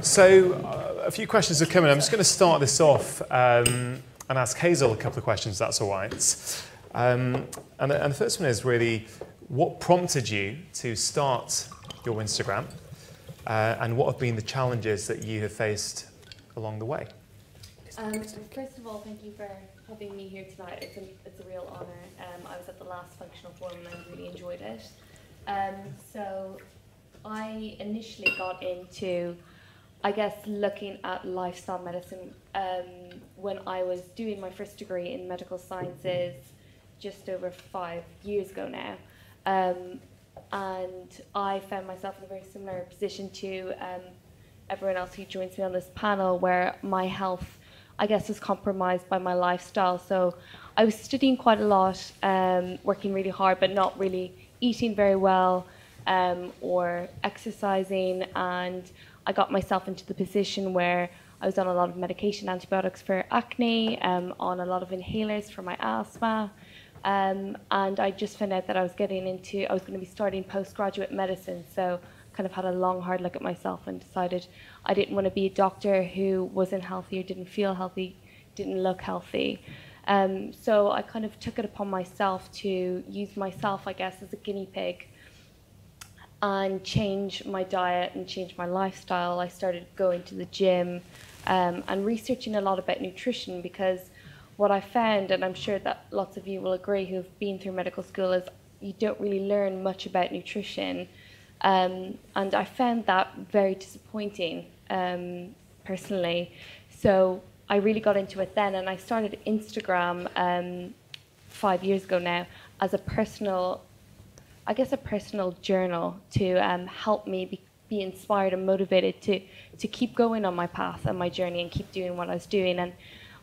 So, uh, a few questions are coming. I'm just going to start this off um, and ask Hazel a couple of questions, that's all right. Um, and, and the first one is really what prompted you to start your Instagram uh, and what have been the challenges that you have faced along the way? Um, first of all, thank you for having me here tonight. It's a, it's a real honour. Um, I was at the last functional forum and I really enjoyed it. Um, so I initially got into I guess looking at lifestyle medicine um, when I was doing my first degree in medical sciences just over five years ago now. And I found myself in a very similar position to um, everyone else who joins me on this panel, where my health, I guess, was compromised by my lifestyle. So I was studying quite a lot, um, working really hard, but not really eating very well um, or exercising and I got myself into the position where I was on a lot of medication, antibiotics for acne, um, on a lot of inhalers for my asthma. Um, and I just found out that I was getting into, I was going to be starting postgraduate medicine. So kind of had a long, hard look at myself and decided I didn't want to be a doctor who wasn't healthy or didn't feel healthy, didn't look healthy. Um, so I kind of took it upon myself to use myself, I guess, as a guinea pig and change my diet and change my lifestyle. I started going to the gym um, and researching a lot about nutrition because what I found, and I'm sure that lots of you will agree who've been through medical school, is you don't really learn much about nutrition. Um, and I found that very disappointing um, personally. So I really got into it then, and I started Instagram um, five years ago now as a personal I guess, a personal journal to um, help me be, be inspired and motivated to, to keep going on my path and my journey and keep doing what I was doing. And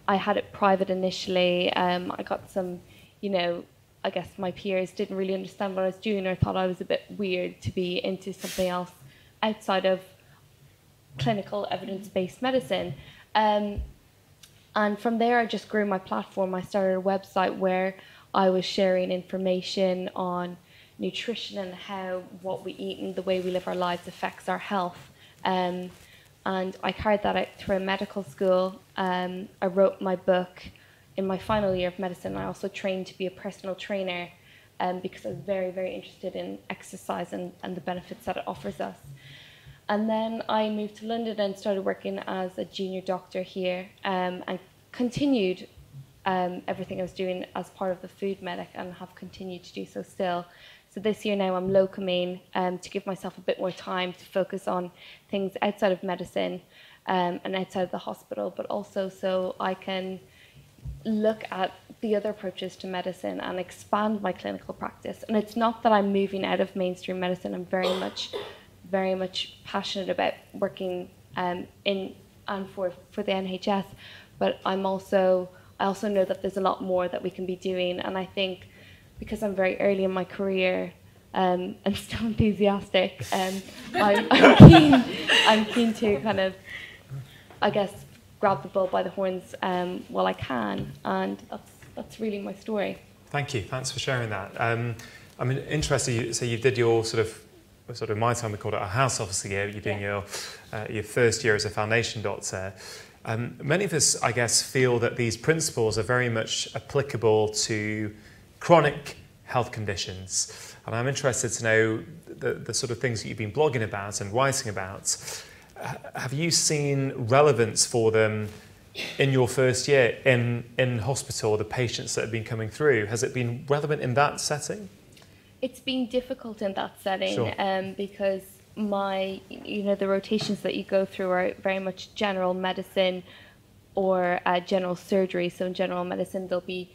I had it private initially. Um, I got some, you know, I guess my peers didn't really understand what I was doing or thought I was a bit weird to be into something else outside of clinical evidence based medicine. Um, and from there, I just grew my platform. I started a website where I was sharing information on nutrition and how what we eat and the way we live our lives affects our health. Um, and I carried that out through a medical school. Um, I wrote my book in my final year of medicine. I also trained to be a personal trainer um, because I was very, very interested in exercise and, and the benefits that it offers us. And then I moved to London and started working as a junior doctor here um, and continued um, everything I was doing as part of the food medic and have continued to do so still. So this year now I'm locuming um, to give myself a bit more time to focus on things outside of medicine um, and outside of the hospital, but also so I can look at the other approaches to medicine and expand my clinical practice. And it's not that I'm moving out of mainstream medicine. I'm very much, very much passionate about working um, in and for, for the NHS, but I'm also I also know that there's a lot more that we can be doing, and I think because I'm very early in my career um, (laughs) and still enthusiastic, (laughs) um, I'm, I'm, keen, I'm keen to kind of, I guess, grab the bull by the horns um, while I can, and that's that's really my story. Thank you. Thanks for sharing that. Um, I'm interested. So you did your sort of sort of my time we called it a house officer year. You're doing yeah. your uh, your first year as a foundation doctor. Um, many of us, I guess, feel that these principles are very much applicable to chronic health conditions. And I'm interested to know the, the sort of things that you've been blogging about and writing about. have you seen relevance for them in your first year in, in hospital, the patients that have been coming through? Has it been relevant in that setting? It's been difficult in that setting sure. um, because my, you know, the rotations that you go through are very much general medicine or uh, general surgery. So in general medicine, there'll be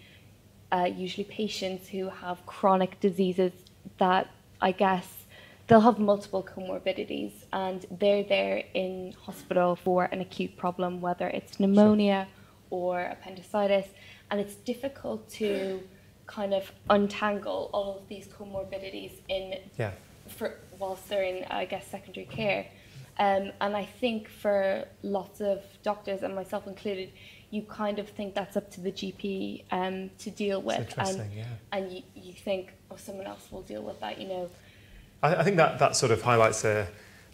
uh, usually patients who have chronic diseases that I guess they'll have multiple comorbidities and they're there in hospital for an acute problem, whether it's pneumonia sure. or appendicitis. And it's difficult to kind of untangle all of these comorbidities in yeah. for whilst they're in, I guess, secondary care. Um, and I think for lots of doctors and myself included, you kind of think that's up to the GP um, to deal with, and yeah. and you, you think, oh, someone else will deal with that, you know. I, I think that that sort of highlights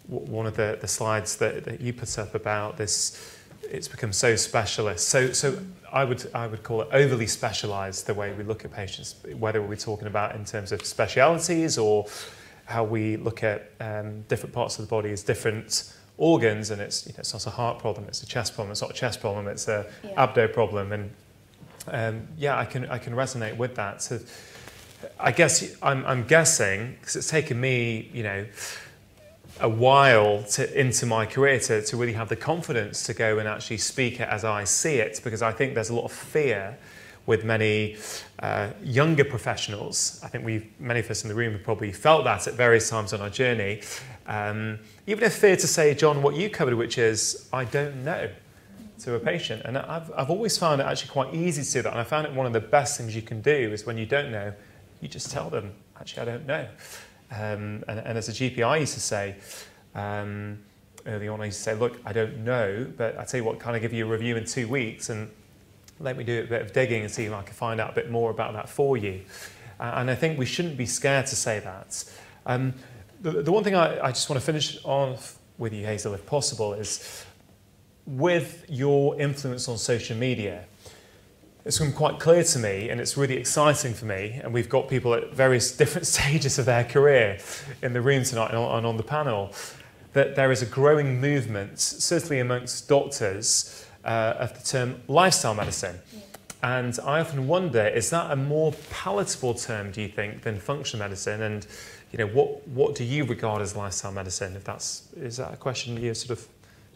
one of the, the slides that, that you put up about this. It's become so specialist. So so I would I would call it overly specialised the way we look at patients, whether we're talking about in terms of specialities or how we look at um, different parts of the body as different organs and it's, you know, it's not a heart problem, it's a chest problem, it's not a chest problem, it's a yeah. abdo problem. And um, yeah, I can, I can resonate with that. So I guess I'm, I'm guessing, because it's taken me, you know, a while to, into my career to, to really have the confidence to go and actually speak it as I see it, because I think there's a lot of fear with many uh, younger professionals. I think we, many of us in the room have probably felt that at various times on our journey. Um, even if fair to say, John, what you covered, which is, I don't know to a patient. And I've, I've always found it actually quite easy to do that. And I found it one of the best things you can do is when you don't know, you just tell them, actually, I don't know. Um, and, and, as a GP, I used to say, um, early on, I used to say, look, I don't know, but I tell you what, kind of give you a review in two weeks and let me do a bit of digging and see if I can find out a bit more about that for you. Uh, and I think we shouldn't be scared to say that. Um, the, the one thing I, I just want to finish off with you, Hazel, if possible, is with your influence on social media, it's become quite clear to me, and it's really exciting for me, and we've got people at various (laughs) different stages of their career in the room tonight and on, and on the panel, that there is a growing movement, certainly amongst doctors, uh, of the term lifestyle medicine. And I often wonder, is that a more palatable term, do you think, than functional medicine? And you know, what, what do you regard as lifestyle medicine? If that's, is that a question you're sort of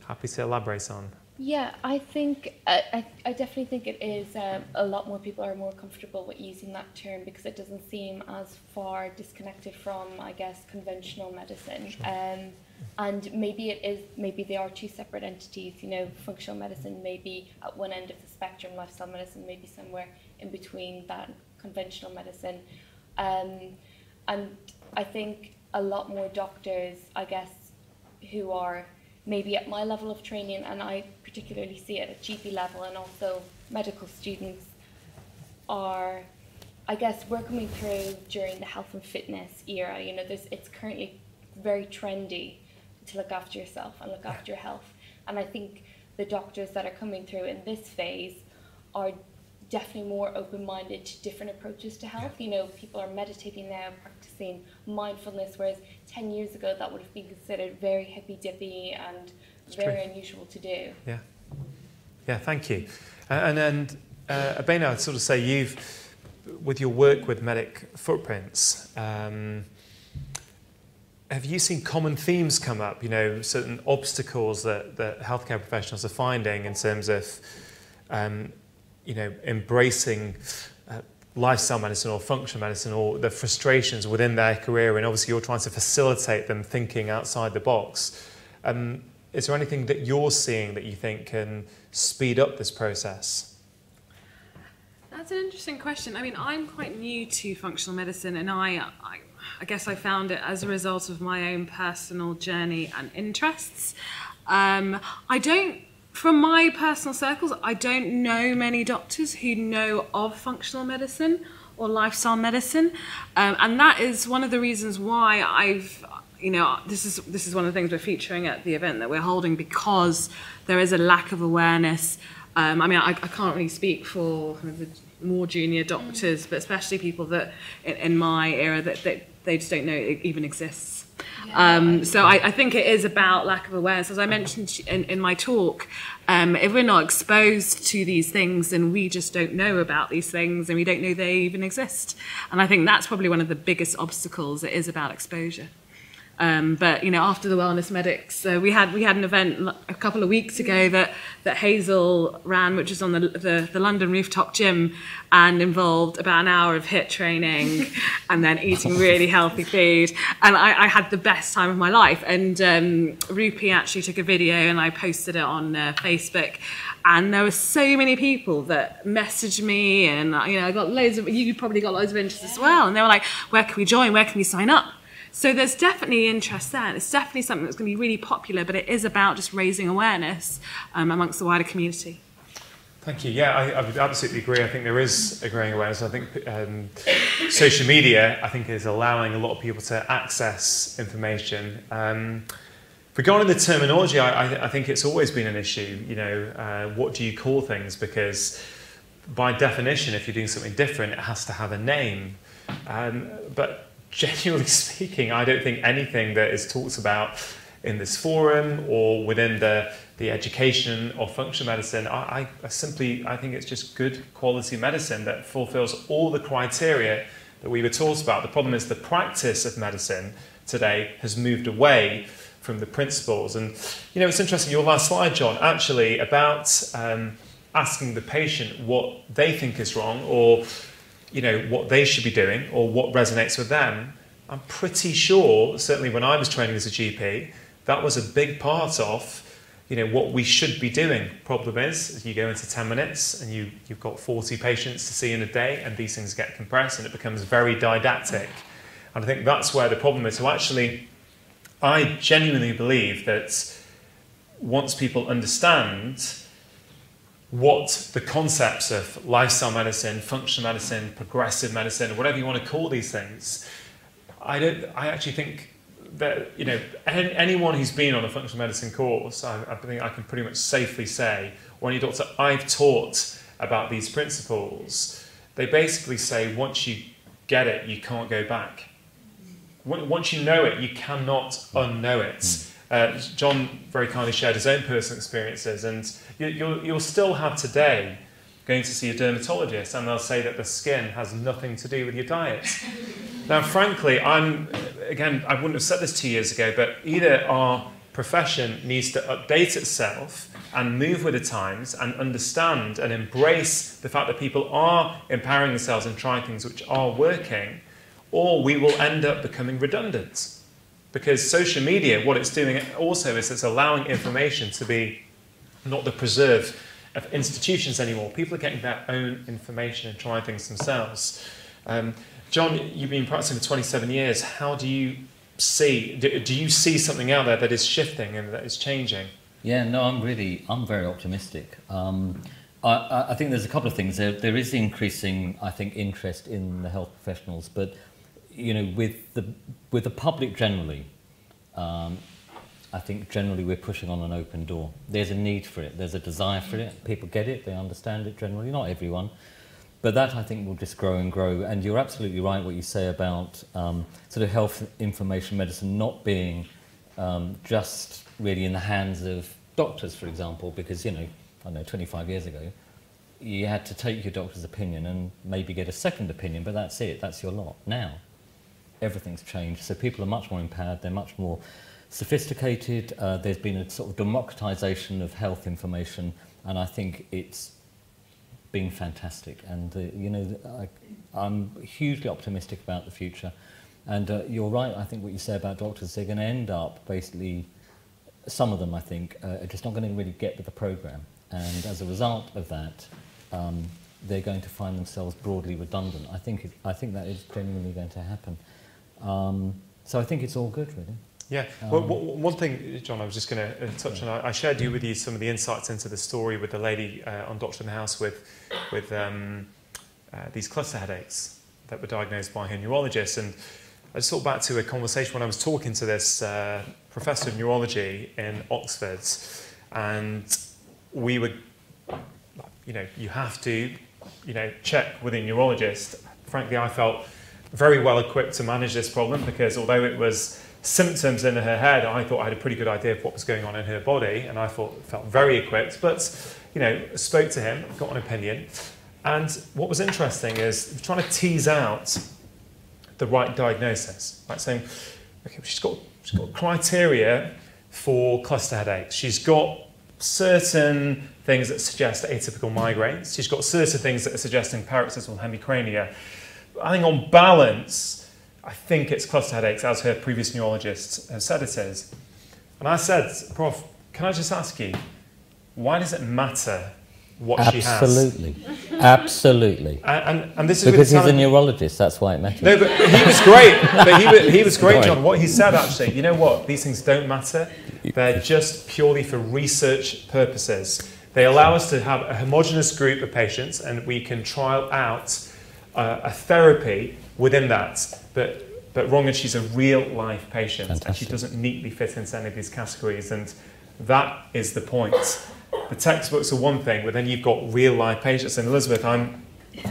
happy to elaborate on? Yeah, I think I, I definitely think it is. Um, a lot more people are more comfortable with using that term because it doesn't seem as far disconnected from, I guess, conventional medicine. Sure. Um, and maybe it is. Maybe they are two separate entities. You know, functional medicine may be at one end of the spectrum, lifestyle medicine may be somewhere in between that conventional medicine. Um, and I think a lot more doctors, I guess, who are maybe at my level of training, and I particularly see it at GP level and also medical students, are, I guess, we're coming through during the health and fitness era. You know, there's, it's currently very trendy to look after yourself and look after your health. And I think the doctors that are coming through in this phase are definitely more open-minded to different approaches to health. You know, people are meditating now, practicing mindfulness, whereas 10 years ago that would have been considered very hippy-dippy and That's very true. unusual to do. Yeah. Yeah, thank you. Uh, and then, uh, Abeyna, I'd sort of say you've, with your work with Medic Footprints, um, have you seen common themes come up, you know, certain obstacles that, that healthcare professionals are finding in terms of um, you know, embracing lifestyle medicine or functional medicine or the frustrations within their career and obviously you're trying to facilitate them thinking outside the box. Um, is there anything that you're seeing that you think can speed up this process? That's an interesting question. I mean, I'm quite new to functional medicine and I, I, I guess I found it as a result of my own personal journey and interests. Um, I don't from my personal circles, I don't know many doctors who know of functional medicine or lifestyle medicine, um, and that is one of the reasons why I've, you know, this is this is one of the things we're featuring at the event that we're holding because there is a lack of awareness. Um, I mean, I, I can't really speak for the more junior doctors, but especially people that in, in my era that, that they just don't know it even exists. Um, so I, I think it is about lack of awareness. As I mentioned in, in my talk, um, if we're not exposed to these things, then we just don't know about these things and we don't know they even exist. And I think that's probably one of the biggest obstacles. It is about exposure. Um, but you know, after the wellness medics, uh, we had we had an event a couple of weeks ago that that Hazel ran, which is on the, the the London rooftop gym, and involved about an hour of HIIT training, (laughs) and then eating really healthy food. And I, I had the best time of my life. And um, Rupy actually took a video, and I posted it on uh, Facebook. And there were so many people that messaged me, and you know, I got loads of you probably got loads of interest as well. And they were like, "Where can we join? Where can we sign up?" So there's definitely interest there. It's definitely something that's going to be really popular, but it is about just raising awareness um, amongst the wider community. Thank you. Yeah, I, I would absolutely agree. I think there is a growing awareness. I think um, social media, I think, is allowing a lot of people to access information. Um, regarding the terminology, I, I, I, think it's always been an issue. You know, uh, what do you call things? Because by definition, if you're doing something different, it has to have a name. Um, but genuinely (laughs) speaking, I don't think anything that is talked about in this forum or within the, the education or functional medicine, I, I simply I think it's just good quality medicine that fulfills all the criteria that we were taught about. The problem is the practice of medicine today has moved away from the principles. And you know, it's interesting. Your last slide, John, actually about um, asking the patient what they think is wrong or you know, what they should be doing or what resonates with them, I'm pretty sure, certainly when I was training as a GP, that was a big part of you know, what we should be doing. Problem is, you go into 10 minutes and you, you've got 40 patients to see in a day and these things get compressed and it becomes very didactic. And I think that's where the problem is. So actually, I genuinely believe that once people understand what the concepts of lifestyle medicine, functional medicine, progressive medicine, whatever you want to call these things, I don't. I actually think that you know anyone who's been on a functional medicine course, I, I think I can pretty much safely say, or any doctor I've taught about these principles, they basically say once you get it, you can't go back. Once you know it, you cannot unknow it. Uh, John very kindly shared his own personal experiences, and you, you'll, you'll still have today going to see a dermatologist, and they'll say that the skin has nothing to do with your diet. (laughs) now, frankly, I'm again, I wouldn't have said this two years ago, but either our profession needs to update itself and move with the times and understand and embrace the fact that people are empowering themselves and trying things which are working, or we will end up becoming redundant. Because social media, what it's doing also is it's allowing information to be not the preserve of institutions anymore. People are getting their own information and trying things themselves. Um, John, you've been practicing for 27 years. How do you see, do, do you see something out there that is shifting and that is changing? Yeah, no, I'm really, I'm very optimistic. Um, I, I think there's a couple of things. There, there is increasing, I think, interest in the health professionals, but you know, with the with the public generally, um, I think generally we're pushing on an open door. There's a need for it. There's a desire for it. People get it. They understand it generally. Not everyone, but that I think will just grow and grow. And you're absolutely right what you say about um, sort of health information medicine not being um, just really in the hands of doctors, for example, because you know, I know 25 years ago, you had to take your doctor's opinion and maybe get a second opinion, but that's it. That's your lot. Now everything's changed. So people are much more empowered, they're much more sophisticated. Uh, there's been a sort of democratization of health information, and I think it's been fantastic. And, uh, you know, I, I'm hugely optimistic about the future. And uh, you're right, I think what you say about doctors, they're going to end up basically, some of them, I think, uh, are just not going to really get with the program. And as a result of that, um, they're going to find themselves broadly redundant. I think, it, I think that is genuinely going to happen. Um, so I think it's all good, really. Yeah. Well, one thing, John, I was just going to touch on. I shared you with you some of the insights into the story with the lady uh, on Doctor in the House with with um, uh, these cluster headaches that were diagnosed by her neurologist, and I just thought back to a conversation when I was talking to this uh, professor of neurology in Oxford, and we were, you know, you have to, you know, check with a neurologist. Frankly, I felt very well equipped to manage this problem because although it was symptoms in her head, I thought I had a pretty good idea of what was going on in her body, and I thought felt very equipped. But you know, spoke to him, got an opinion, and what was interesting is trying to tease out the right diagnosis, like saying, okay, she's got she's got criteria for cluster headaches. She's got certain things that suggest atypical migraines. She's got certain things that are suggesting paroxysmal hemicrania. I think on balance, I think it's cluster headaches, as her previous neurologist has said it is. And I said, Prof, can I just ask you, why does it matter what Absolutely. she has? Absolutely. And, and, and this is because he's a neurologist, that's why it matters. No, but he was great. but he, he was great, John. What he said actually, you know what? These things don't matter. They're just purely for research purposes. They allow us to have a homogenous group of patients and we can trial out uh, a therapy within that. But but Rangan, she's a real life patient Fantastic. and she doesn't neatly fit into any of these categories. And that is the point. The textbooks are one thing, but then you've got real life patients. And Elisabeth, I'm,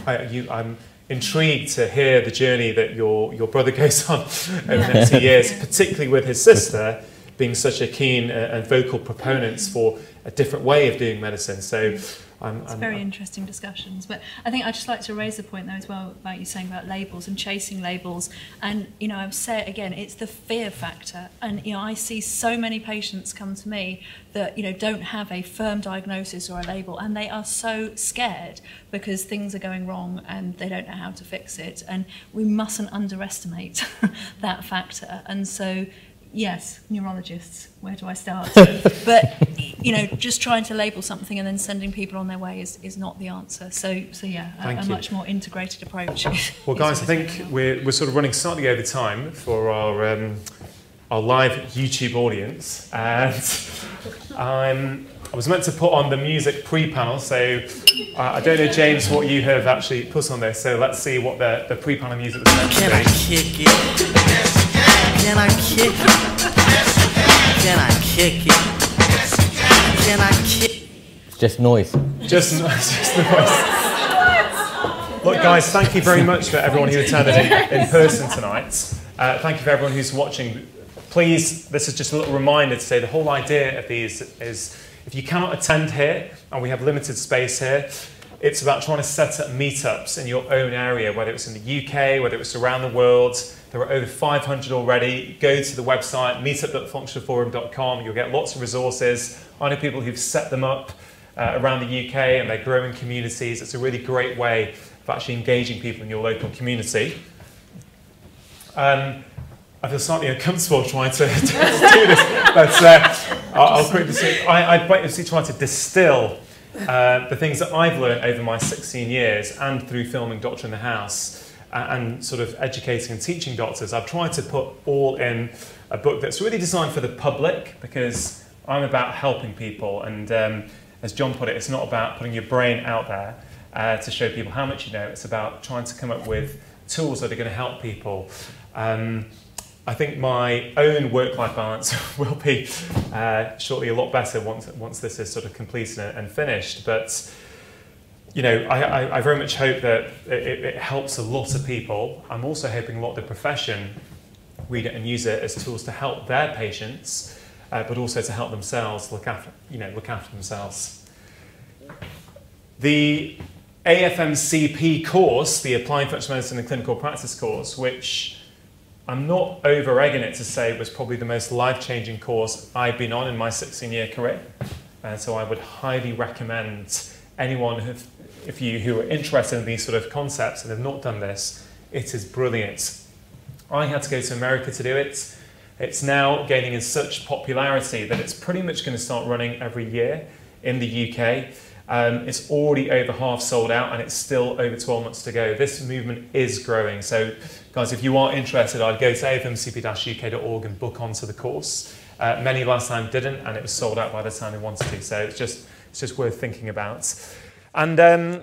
I, I'm intrigued to hear the journey that your, your brother (laughs) goes on over the next few (laughs) years, particularly with his sister being such a keen uh, and vocal proponents for a different way of doing medicine. So I'm, it's I'm, very I'm, interesting discussions. But I think I'd just like to raise the point there as well about you saying about labels and chasing labels. And, you know, I've said again, it's the fear factor. And, you know, I see so many patients come to me that, you know, don't have a firm diagnosis or a label and they are so scared because things are going wrong and they don't know how to fix it. And we mustn't underestimate (laughs) that factor. And so, yes, neurologists, where do I start? (laughs) but, you know, just trying to label something and then sending people on their way is, is not the answer. So, so yeah, a, a much more integrated approach. well, guys, I think we're, we're sort of running slightly over time for our, um, our live YouTube audience. And I'm, I was meant to put on the music pre-panel, so uh, I don't know, James, what you have actually put on there. So let's see what the, the pre-panel music was meant to be. Can I kick it? Can I kick it? Can I kick it? Can I kick It's just noise. Just, (laughs) just noise. Look, guys, thank you very much for everyone who attended in, in person tonight. Uh, thank you for everyone who's watching. Please, this is just a little reminder to say the whole idea of these is if you cannot attend here, and we have limited space here, it's about trying to set up meetups in your own area, whether it's in the UK, whether it's around the world. There are over 500 already. Go to the website, meetup.functionalforum.com. You'll get lots of resources. I know people who've set them up uh, around the UK and they're growing communities. It's a really great way of actually engaging people in your local community. Um, I feel slightly uncomfortable trying to, (laughs) to do this, but uh, I'll, quickly say I, I basically try to distill uh, the things that I've learned over my 16 years and through filming Doctor in the House and sort of educating and teaching doctors, I've tried to put all in a book that's really designed for the public because I'm about helping people. And um, as John put it, it's not about putting your brain out there uh, to show people how much you know. It's about trying to come up with tools that are going to help people. Um, I think my own work-life balance (laughs) will be uh, shortly a lot better once once this is sort of completed and finished. But you know, I, I, I, very much hope that it, it, helps a lot of people. I'm also hoping a lot of the profession read it and use it as tools to help their patients, uh, but also to help themselves look after, you know, look after themselves. The AFMCP course, the Applying Functional Medicine and Clinical Practice course, which I'm not over egging it to say it was probably the most life-changing course I've been on in my 16-year career. And so I would highly recommend anyone who if you who are interested in these sort of concepts and have not done this, it is brilliant. I had to go to America to do it. It's now gaining in such popularity that it's pretty much going to start running every year in the UK. Um, it's already over half sold out and it's still over 12 months to go. This movement is growing. So, guys, if you are interested, I'd go to afmcp-uk.org and book onto the course. Uh, many last time didn't, and it was sold out by the time they wanted to. So it's just, it's just worth thinking about. And um,